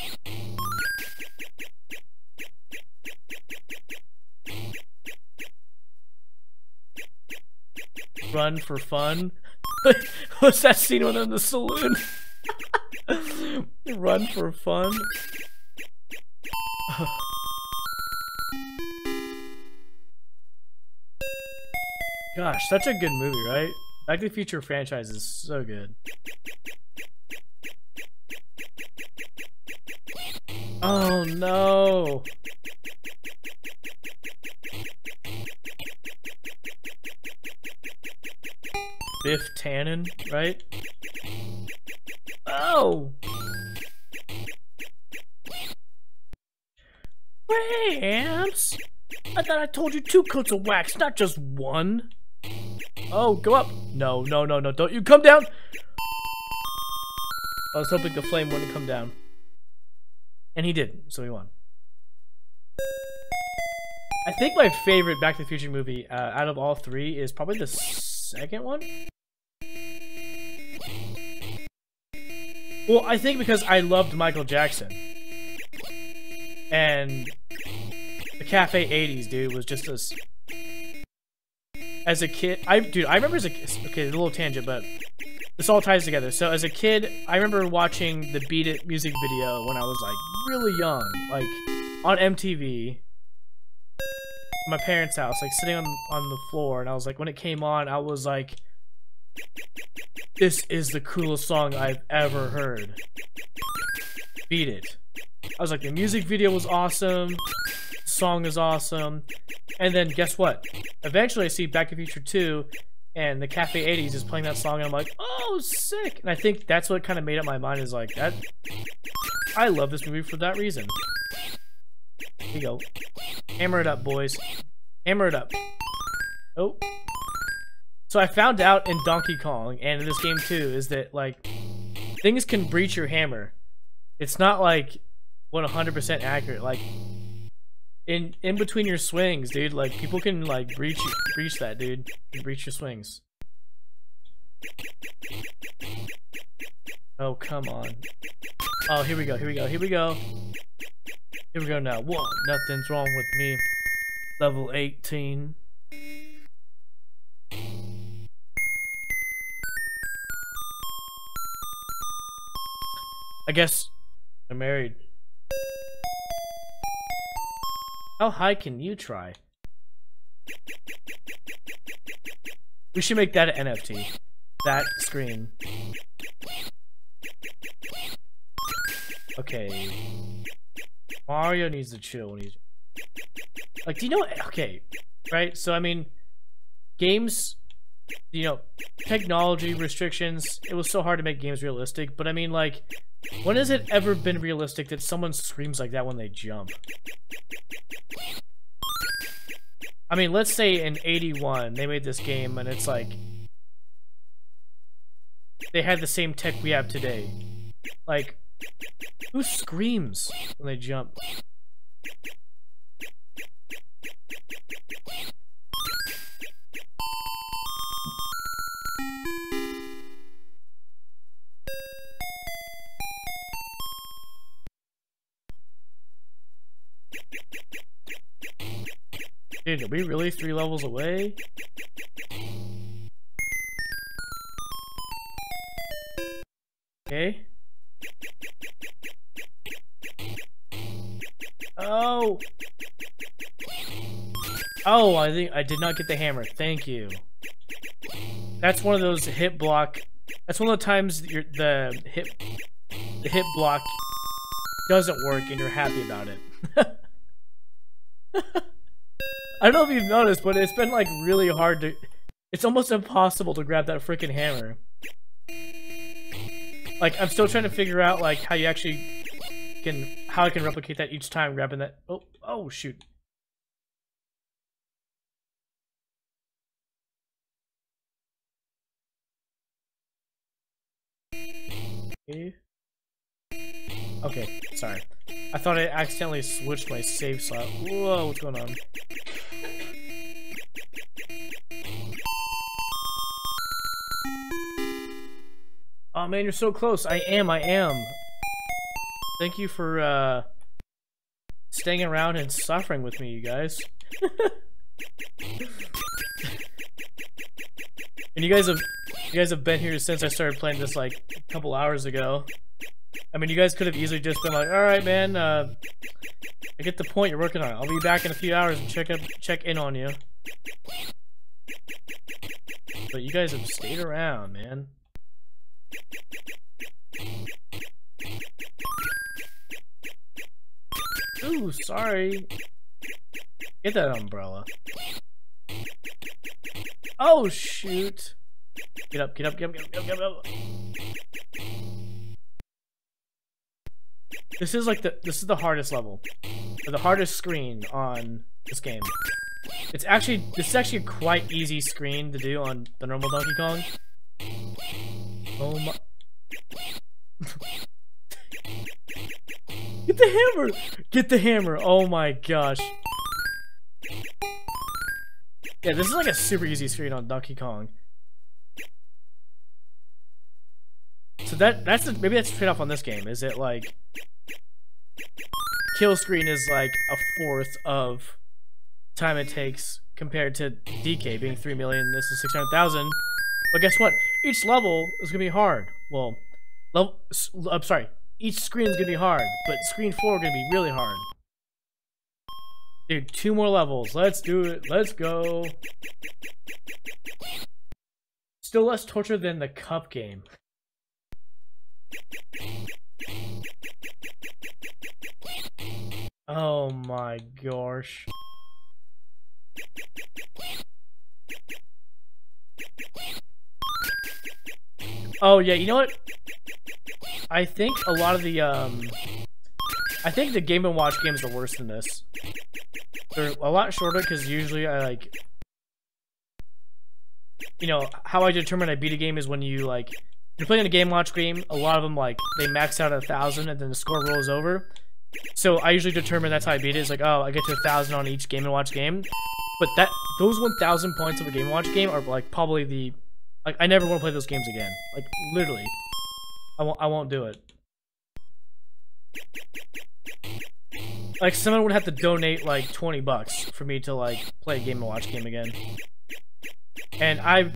Run for fun. (laughs) What's that scene when they're in the saloon? (laughs) Run for fun. (sighs) Gosh, such a good movie, right? The Future franchise is so good. Oh no! Biff Tannen, right? Oh! Ramps! I thought I told you two coats of wax, not just one. Oh, go up. No, no, no, no, don't you come down! I was hoping the flame wouldn't come down. And he did, so he won. I think my favorite Back to the Future movie uh, out of all three is probably the second one. Well, I think because I loved Michael Jackson. And the Cafe 80s, dude, was just as... As a kid, I dude, I remember as a okay, a little tangent, but this all ties together. So as a kid, I remember watching the Beat It music video when I was like really young, like on MTV, my parents' house, like sitting on on the floor, and I was like, when it came on, I was like, this is the coolest song I've ever heard. Beat It. I was like, the music video was awesome, song is awesome, and then guess what? Eventually, I see Back to Future 2, and the Cafe 80s is playing that song, and I'm like, oh, sick! And I think that's what kind of made up my mind is like, that. I love this movie for that reason. Here you go. Hammer it up, boys. Hammer it up. Oh. So I found out in Donkey Kong, and in this game too, is that, like, things can breach your hammer. It's not, like, 100% accurate. Like, in in between your swings, dude. Like people can like breach breach that, dude. Breach your swings. Oh come on. Oh here we go. Here we go. Here we go. Here we go now. One. Nothing's wrong with me. Level 18. I guess I'm married. How high can you try? We should make that an NFT. That screen. Okay. Mario needs to chill when he's... Like, do you know... Okay, right? So, I mean, games, you know, technology restrictions, it was so hard to make games realistic, but I mean, like, when has it ever been realistic that someone screams like that when they jump? I mean, let's say in 81, they made this game and it's like... They had the same tech we have today. Like, who screams when they jump? We really three levels away? Okay. Oh! Oh, I think I did not get the hammer. Thank you. That's one of those hit block. That's one of the times your the hit the hit block doesn't work and you're happy about it. (laughs) I don't know if you've noticed, but it's been like really hard to. It's almost impossible to grab that freaking hammer. Like I'm still trying to figure out like how you actually can how I can replicate that each time grabbing that. Oh oh shoot. Okay. Sorry. I thought I accidentally switched my save slot. Whoa, what's going on? Oh man, you're so close. I am, I am. Thank you for uh staying around and suffering with me, you guys. (laughs) and you guys have you guys have been here since I started playing this like a couple hours ago. I mean, you guys could have easily just been like, "All right, man, uh, I get the point you're working on. I'll be back in a few hours and check up, check in on you." But you guys have stayed around, man. Ooh, sorry. Get that umbrella. Oh, shoot. Get up, get up, get up, get up, get up, get up. This is like the, this is the hardest level. The hardest screen on this game. It's actually, this is actually a quite easy screen to do on the normal Donkey Kong. Oh my. (laughs) Get the hammer! Get the hammer! Oh my gosh. Yeah, this is like a super easy screen on Donkey Kong. So that that's the, maybe that's the trade-off on this game. Is it like kill screen is like a fourth of time it takes compared to DK being three million. This is six hundred thousand. But guess what? Each level is gonna be hard. Well, level. I'm sorry. Each screen is gonna be hard, but screen four is gonna be really hard. Dude, two more levels. Let's do it. Let's go. Still less torture than the cup game. Oh my gosh. Oh yeah, you know what? I think a lot of the um I think the Game & Watch games are worse than this. They're a lot shorter because usually I like you know, how I determine I beat a game is when you like you're playing a Game Watch game, a lot of them like they max out at a thousand and then the score rolls over. So I usually determine that's how I beat it. It's like, oh, I get to a thousand on each Game & Watch game. But that those 1,000 points of a Game & Watch game are like probably the like I never want to play those games again. Like literally, I won't. I won't do it. Like someone would have to donate like 20 bucks for me to like play a Game & Watch game again. And I.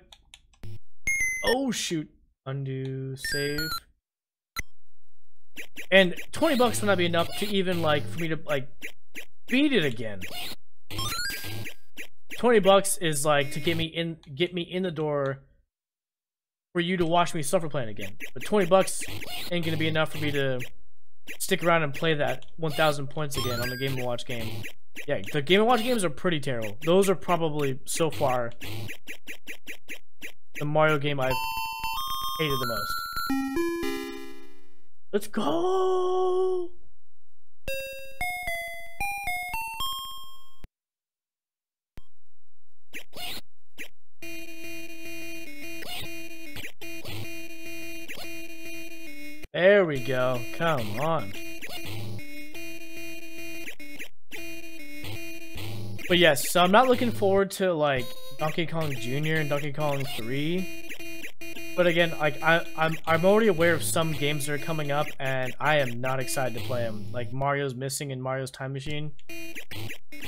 Oh shoot! Undo save. And 20 bucks will not be enough to even like for me to like beat it again. 20 bucks is like to get me in get me in the door for you to watch me suffer playing again. But 20 bucks ain't gonna be enough for me to stick around and play that 1,000 points again on the Game & Watch game. Yeah, the Game & Watch games are pretty terrible. Those are probably, so far, the Mario game I've hated the most. Let's go! There we go. Come on. But yes, so I'm not looking forward to like Donkey Kong Jr. and Donkey Kong 3. But again, like I, I'm I'm already aware of some games that are coming up, and I am not excited to play them. Like Mario's Missing and Mario's Time Machine,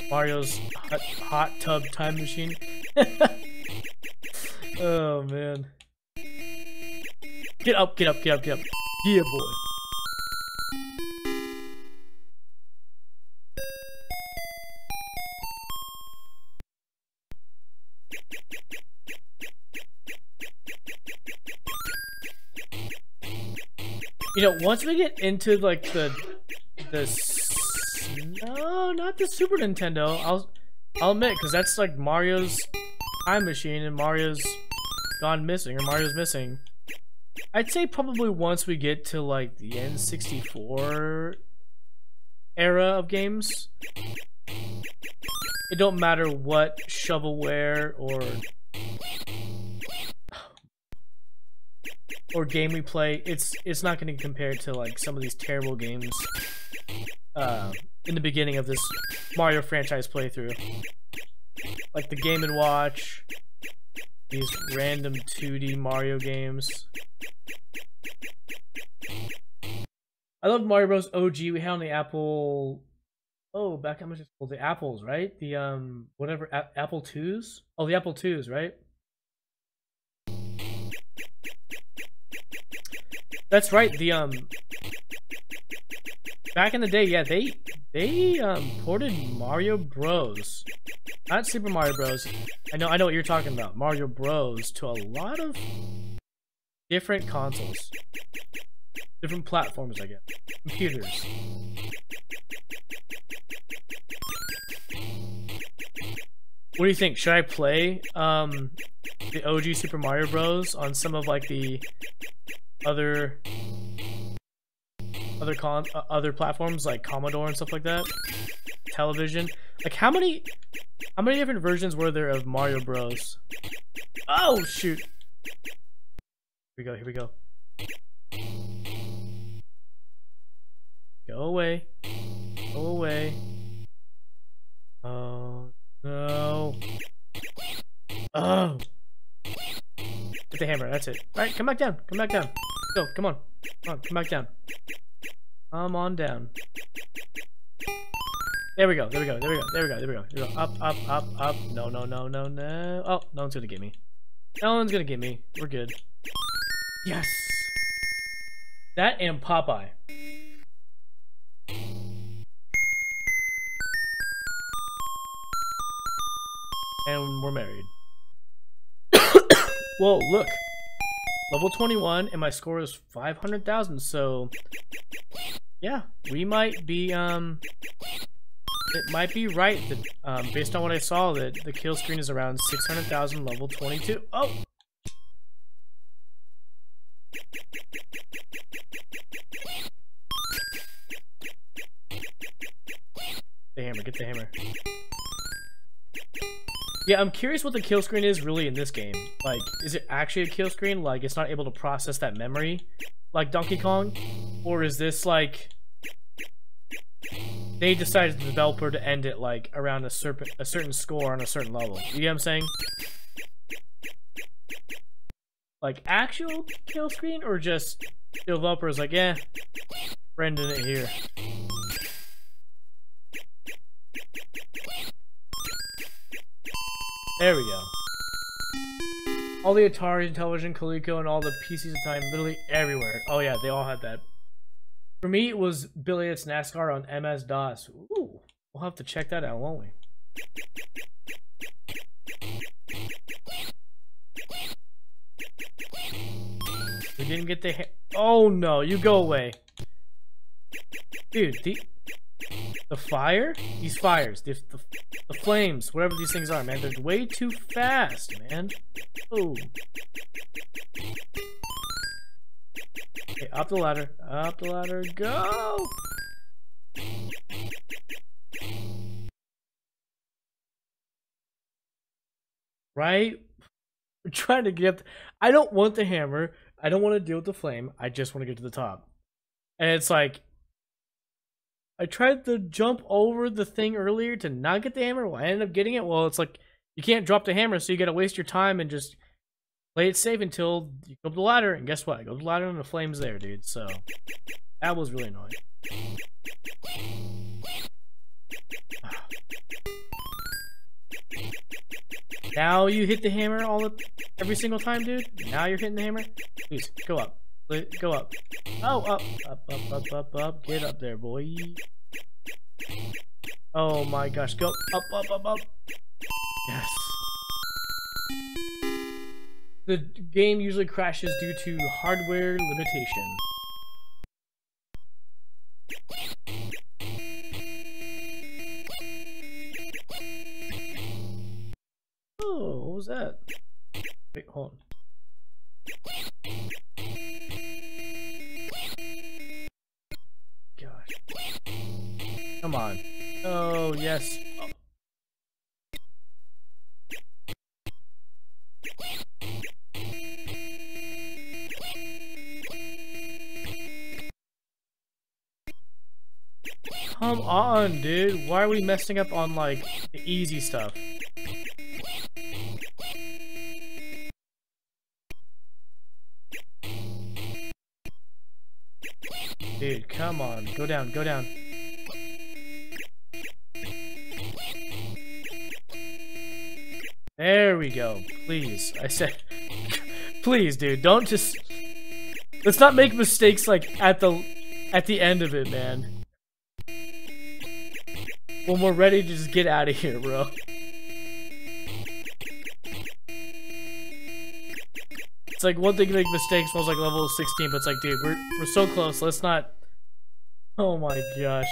Mario's Hot, hot Tub Time Machine. (laughs) oh man! Get up! Get up! Get up! Get up! Yeah, boy. You know, once we get into like the the no, not the Super Nintendo. I'll I'll admit because that's like Mario's time machine and Mario's gone missing or Mario's missing. I'd say probably once we get to like the N64 era of games, it don't matter what shovelware or or game we play, it's it's not going to compare to like some of these terrible games uh, in the beginning of this Mario franchise playthrough, like the Game and Watch, these random 2D Mario games. I love Mario Bros. OG. We had on the Apple. Oh, back how much well, the apples, right? The um, whatever A- Apple twos. Oh, the Apple twos, right? That's right. The um, back in the day, yeah, they they um ported Mario Bros. Not Super Mario Bros. I know, I know what you're talking about. Mario Bros. to a lot of different consoles, different platforms, I guess, computers. What do you think? Should I play um the OG Super Mario Bros. on some of like the other other con uh, other platforms like Commodore and stuff like that? Television. Like how many how many different versions were there of Mario Bros? Oh shoot. Here we go, here we go. Go away. Go away. Oh no. Oh. Get the hammer, that's it. Alright, come back down. Come back down. Go, come on. Come on, come back down. Come on down. There we go, there we go, there we go, there we go, there we go. There we go. Up, up, up, up. No, no, no, no, no. Oh, no one's gonna get me. No one's gonna get me. We're good. Yes! That and Popeye. And we're married. (coughs) Whoa, look. Level 21 and my score is 500,000, so... Yeah, we might be, um... It might be right that, um, based on what I saw, that the kill screen is around 600,000 level 22. Oh! The hammer, get the hammer. Yeah, I'm curious what the kill screen is really in this game. Like, is it actually a kill screen? Like, it's not able to process that memory like Donkey Kong? Or is this like... They decided the developer to end it like around a, certain a certain score on a certain level. You get what I'm saying? Like actual kill screen or just developer's like, yeah, Brendan it here. There we go. All the Atari, Intellivision, Coleco, and all the PCs of time, literally everywhere. Oh yeah, they all had that. For me, it was Bill Elliott's NASCAR on MS-DOS. Ooh, we'll have to check that out, won't we? We didn't get the Oh no, you go away. Dude, the the fire? These fires, the, the flames, whatever these things are, man, they're way too fast, man. Oh. Okay, up the ladder, up the ladder, go! Right? We're trying to get... I don't want the hammer. I don't want to deal with the flame. I just want to get to the top. And it's like, I tried to jump over the thing earlier to not get the hammer. Well, I ended up getting it. Well, it's like you can't drop the hammer, so you got to waste your time and just play it safe until you go up the ladder. And guess what? I go up the ladder and the flame's there, dude. So that was really annoying. (sighs) Now you hit the hammer all the, every single time, dude. Now you're hitting the hammer. Please go up. Go up. Oh, up, up, up, up, up, up. Get up there, boy. Oh my gosh, go up, up, up, up. Yes. The game usually crashes due to hardware limitation. Oh, what was that? Wait, hold on. Come on. Oh, yes. Come on, dude. Why are we messing up on, like, the easy stuff? Dude, come on. Go down, go down. There we go. Please. I said... (laughs) Please, dude. Don't just... Let's not make mistakes, like, at the... At the end of it, man. When we're ready to just get out of here, bro. It's like one thing to make mistakes when I was like level 16, but it's like, dude, we're, we're so close. Let's not... Oh my gosh.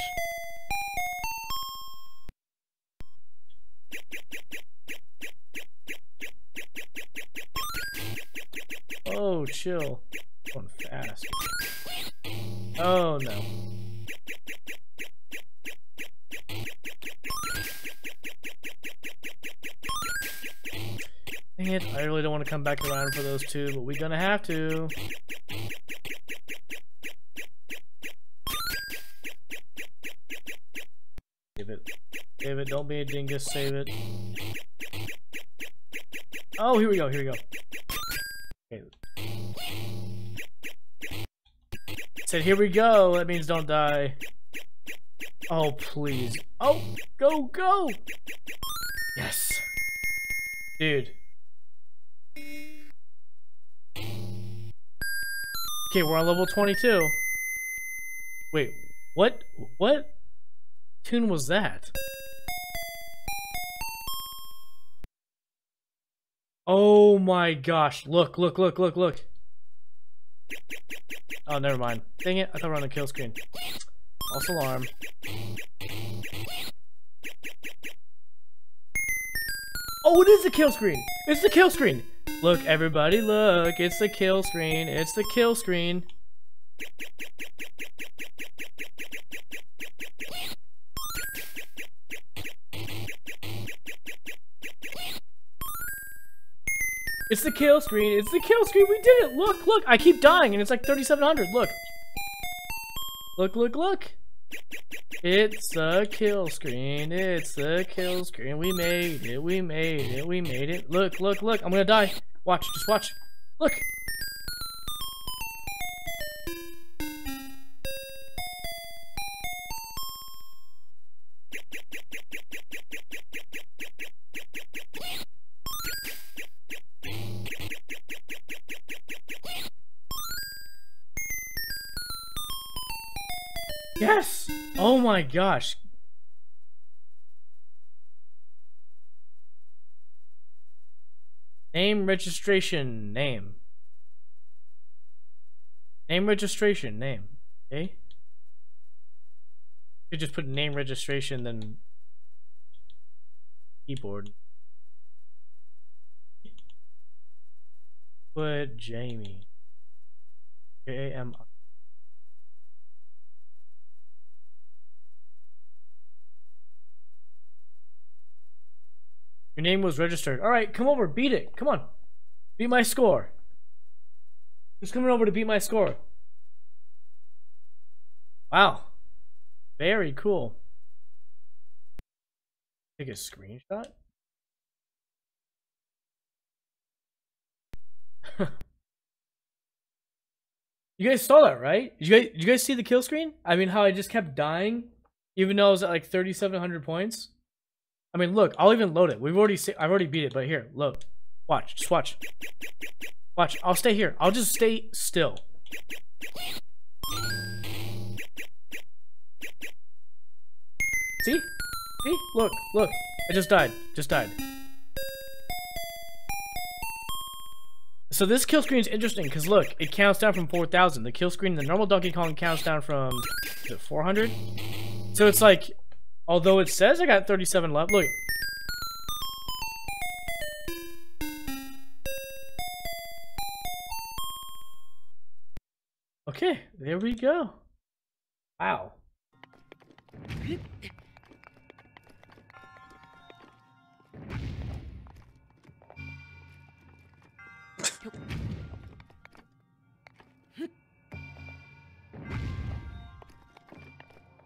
Chill. Going fast. Oh, no. Dang it, I really don't want to come back around for those two, but we're gonna have to. Save it. Save it, don't be a dingus, save it. Oh, here we go, here we go. Said here we go, that means don't die. Oh, please. Oh, go, go! Yes. Dude. Okay, we're on level 22. Wait, what? What tune was that? Oh my gosh. Look, look, look, look, look. Oh, never mind. Dang it, I thought we were on the kill screen. False alarm. Oh, it is the kill screen! It's the kill screen! Look, everybody, look! It's the kill screen! It's the kill screen! It's the kill screen! It's the kill screen! We did it! Look, look! I keep dying and it's like 3700, look! Look, look, look! It's a kill screen. It's a kill screen. We made it. We made it. We made it. Look, look, look. I'm gonna die. Watch. Just watch. Look. Gosh. Name registration name. Name registration name. Okay. You just put name registration then keyboard. Put Jamie. J A M I. Your name was registered. All right, come over, beat it. Come on. Beat my score. Who's coming over to beat my score? Wow. Very cool. Take a screenshot? (laughs) you guys saw that, right? Did you guys, did you guys see the kill screen? I mean, how I just kept dying, even though I was at like 3,700 points? I mean, look, I'll even load it. We've already, I've already beat it, but here, load. Watch, just watch. Watch, I'll stay here. I'll just stay still. See? See? Look, look. I just died. Just died. So this kill screen is interesting because look, it counts down from 4,000. The kill screen, the normal Donkey Kong counts down from, is it 400? So it's like, Although it says I got 37 left. Look. Okay, there we go. Wow.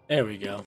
There we go.